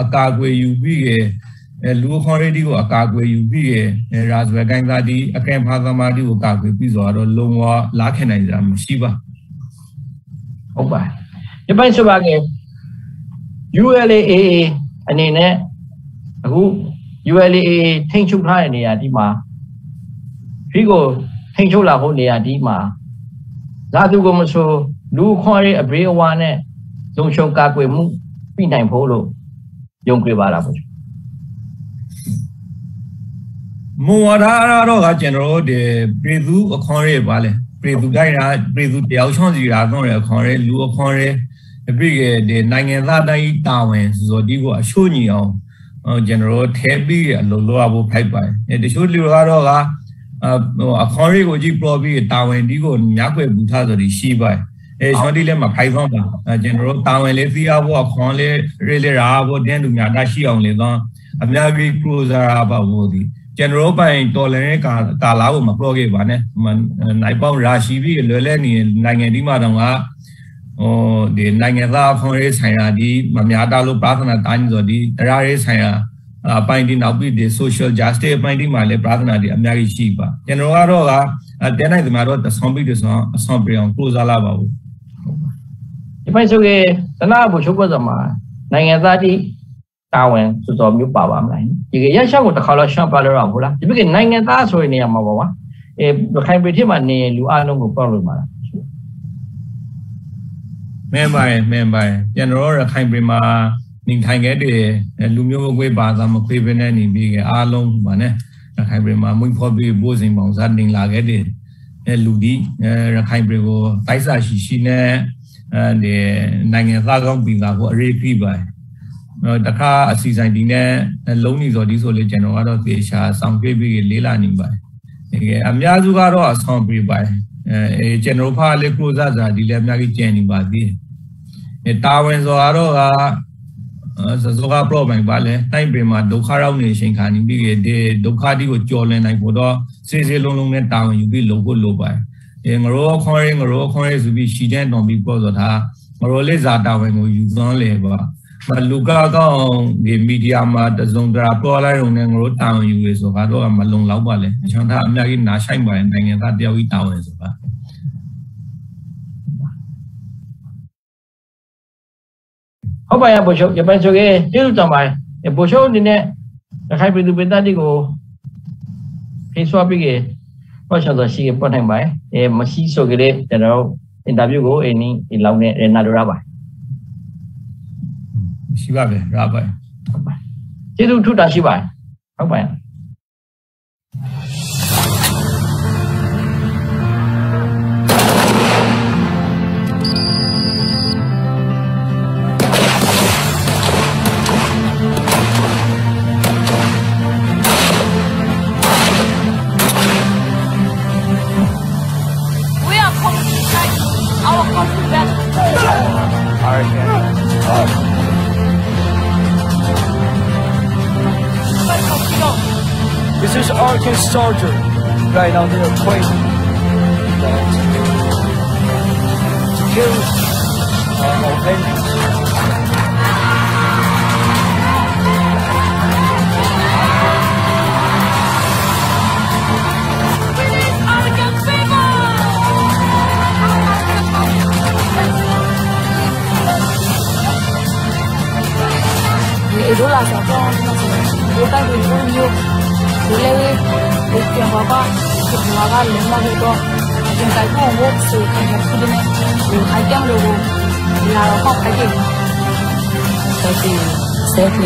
အကာအကွယ်ယူပြီးခဲ့အဲလူခွန်ရေးဒီကိုအကာအကွယ်ယူပြီးခဲ့ရာဇဝဲဂိုင်းသားဒီအကဲဖာသမားဒီကိုအကာအကွယ်ပြီးဆိုတော့လုံဝလားခင်နိုင်ကြမှာရှိပါဟုတ်ပါ ဒီပိုင်းဆိုပါက ULAA အနေနဲ့အခု ULAA ထိန်းချုပ်ထားတဲ့နေရာဒီမှာဒီကိုထိန်းချုပ်လာဖို့နေရာဒီမှာဇာတုကမဆိုလူခွန်ရေးအဘရေအဝါနဲ့လုံခြုံကာကွယ်မှုပြနိုင်ဖို့လို့ယုံကြည်ပါလားဘုရားမူဝါဒတော့ကကျွန်တော်တို့ဒီပြည်သူအခွန်ရေးပါလေပြည်သူတိုင်းကပြည်သူတယောက်ချောင်းစီတာတော့ရအခွန်ရေးလူအခွန်ရေး အပြည့်ရဲ့ဒီနိုင်ငံသားတိုင်းတာဝန်ဆိုတော့ဒီကိုအချို့ညီအောင်ကျွန်တော်တို့ထဲပြီးအလုပ်လုပ်ရဖို့ဖိုက်ပါတယ်တချို့လူတွေကတော့ကဟိုအခွန်ရေးကိုကြည့်ပေါ်ပြီးတာဝန်ဒီကိုညခွေဘူးထားဆိုပြီးရှိပါတယ်အဲရှောင်းဒီလည်းမဖိုက်တော့ပါကျွန်တော်တို့တာဝန်လေးသိရဖို့အခွန်လေးရေးလေးရာဖို့တင်းလူများတရှိအောင်လေတော့အများကြီး closer ပါဖို့ဒီကျွန်တော်တို့ပိုင်တော်လင်းကာကာလာကိုမပလော့ခဲ့ပါနဲ့နိုင်ပေါင်းရာရှိပြီးလွယ်လဲနေနိုင်ငံဒီမှာတော့က ဟိုဒီနိုင်ငံသားအခွင့်အရေးဆိုင်ရာဒီမများတာလို့ပြဿနာတိုင်းဆိုဒီတရားရေးဆိုင်ရာအပိုင်းဒီနောက်ပြီးဒီ social justice အပိုင်းဒီမှာလည်းပြဿနာတွေအများကြီးရှိပါကျွန်တော်ကတော့ကတဲနိုင်သမားတော့သဆောင်ပြီးတဆောင်အဆောင်ပြောင်းကိုစားလာပါဘူးဒီပိုင်းဆိုရင်တနာဘုချုပ်ကစမှာနိုင်ငံသားတိတာဝန်စောစောမျိုးပါပါမလားဒီကရရှောက်ကိုတစ်ခါတော့ရှောက်ပါလို့ရဘူးလားဒီပြကနိုင်ငံသားဆိုတဲ့နေရာမှာပါပါအဲခိုင်ပေထိမှာနေလူအလုံးကိုပေါ့လို့မှာလား မဲပါတယ်မဲပါတယ်ကျွန်တော်တို့ရခိုင်ပြည်မှာနေထိုင်ခဲ့တဲ့လူမျိုးမကွေးဘာသာမခွေးဘဲနဲ့နေပြီးခဲ့အားလုံးပါနဲ့ရခိုင်ပြည်မှာမွေးဖော်ပြီးဘိုးစင်ပေါင်းစားနေလာခဲ့တဲ့လူဒီရခိုင်ပြည်ကိုတိုက်စာရှိရှိနဲ့အဲဒီနိုင်ငံသားကောင်းပြည်သားကိုအရေးကြီးပါတယ်တခါအစီဆိုင်ဒီနဲ့လုံးနေစော်ဒီဆိုလေကျွန်တော်ကတော့သေချာဆောင်ပြပြီးလေးလာနေပါတယ်တကယ်အများစုကတော့အဆောင်ပြပါတယ်အဲကျွန်တော်ဖားလေးကိုစားစားဒီလည်းအများကြီးကျန်နေပါသေးတယ် တာဝန်ဆိုတော့ကစောက problem ပါလဲတိုင်းပြည်မှာဒုက္ခရောက်နေချိန်ခါနေပြီးဒီဒုက္ခဒီကိုကြော်လွင်နိုင်ဖို့တော့စေစေလုံးလုံးနဲ့တာဝန်ယူပြီးလုပ်ဖို့လိုပါတယ်အဲငရောခေါင်းရင်းငရောခေါင်းရင်းဆိုပြီးရှီတဲ့တော်ပြီးပေါ့ဆိုတာငရောလေးဇာတာဝန်ကိုယူသွန်းလေပါမလူကကောင်ဒီမီဒီယာမှာတစုံတရာပေါ်လာရုံနဲ့ငရောတာဝန်ယူရဆိုတော့မလုံလောက်ပါလေအချောင်းသားအများကြီးနာဆိုင်ပါတယ်နိုင်ငံသားတယောက်ကြီးတာဝန်ဆိုတာ ဟုတ်ပါရဲ့ဘုချုပ်ရပိုင်ဆိုကေကျေးဇူးတင်ပါတယ်ဘုချုပ်အနေနဲ့ရခိုင်ပြည်သူပြည်သားတွေကိုဖေးဆွားပြီးကေဘာချောတော့ရှိကေပွတ်နိုင်ပါတယ်အဲမရှိဆိုကေကျွန်တော်အင်တာဗျူးကိုအင်းဒီလောက်နဲ့နာဒိုရပါရှိပါပဲရပါဟုတ်ပါကျေးဇူးထူတာရှိပါတယ်ဟုတ်ပါရဲ့ soldier right on their equation uh, to, to kill uh, our enemies. Hidul asal kau, bukan hidul yuk, boleh လာဆောင်တော့ဒီတိုင်းကိုမျိုးမျိုးဒီလေဒီပြန်ပါပါဒီမှာကလည်းမလို့တော့ဒီတိုင်းကိုဝတ်ဆိုခံရဖြစ်နေဒီအကြမ်းလို့လာတော့ပေါ့အဲ့ဒီဆက်ပြီးဆက်ပြ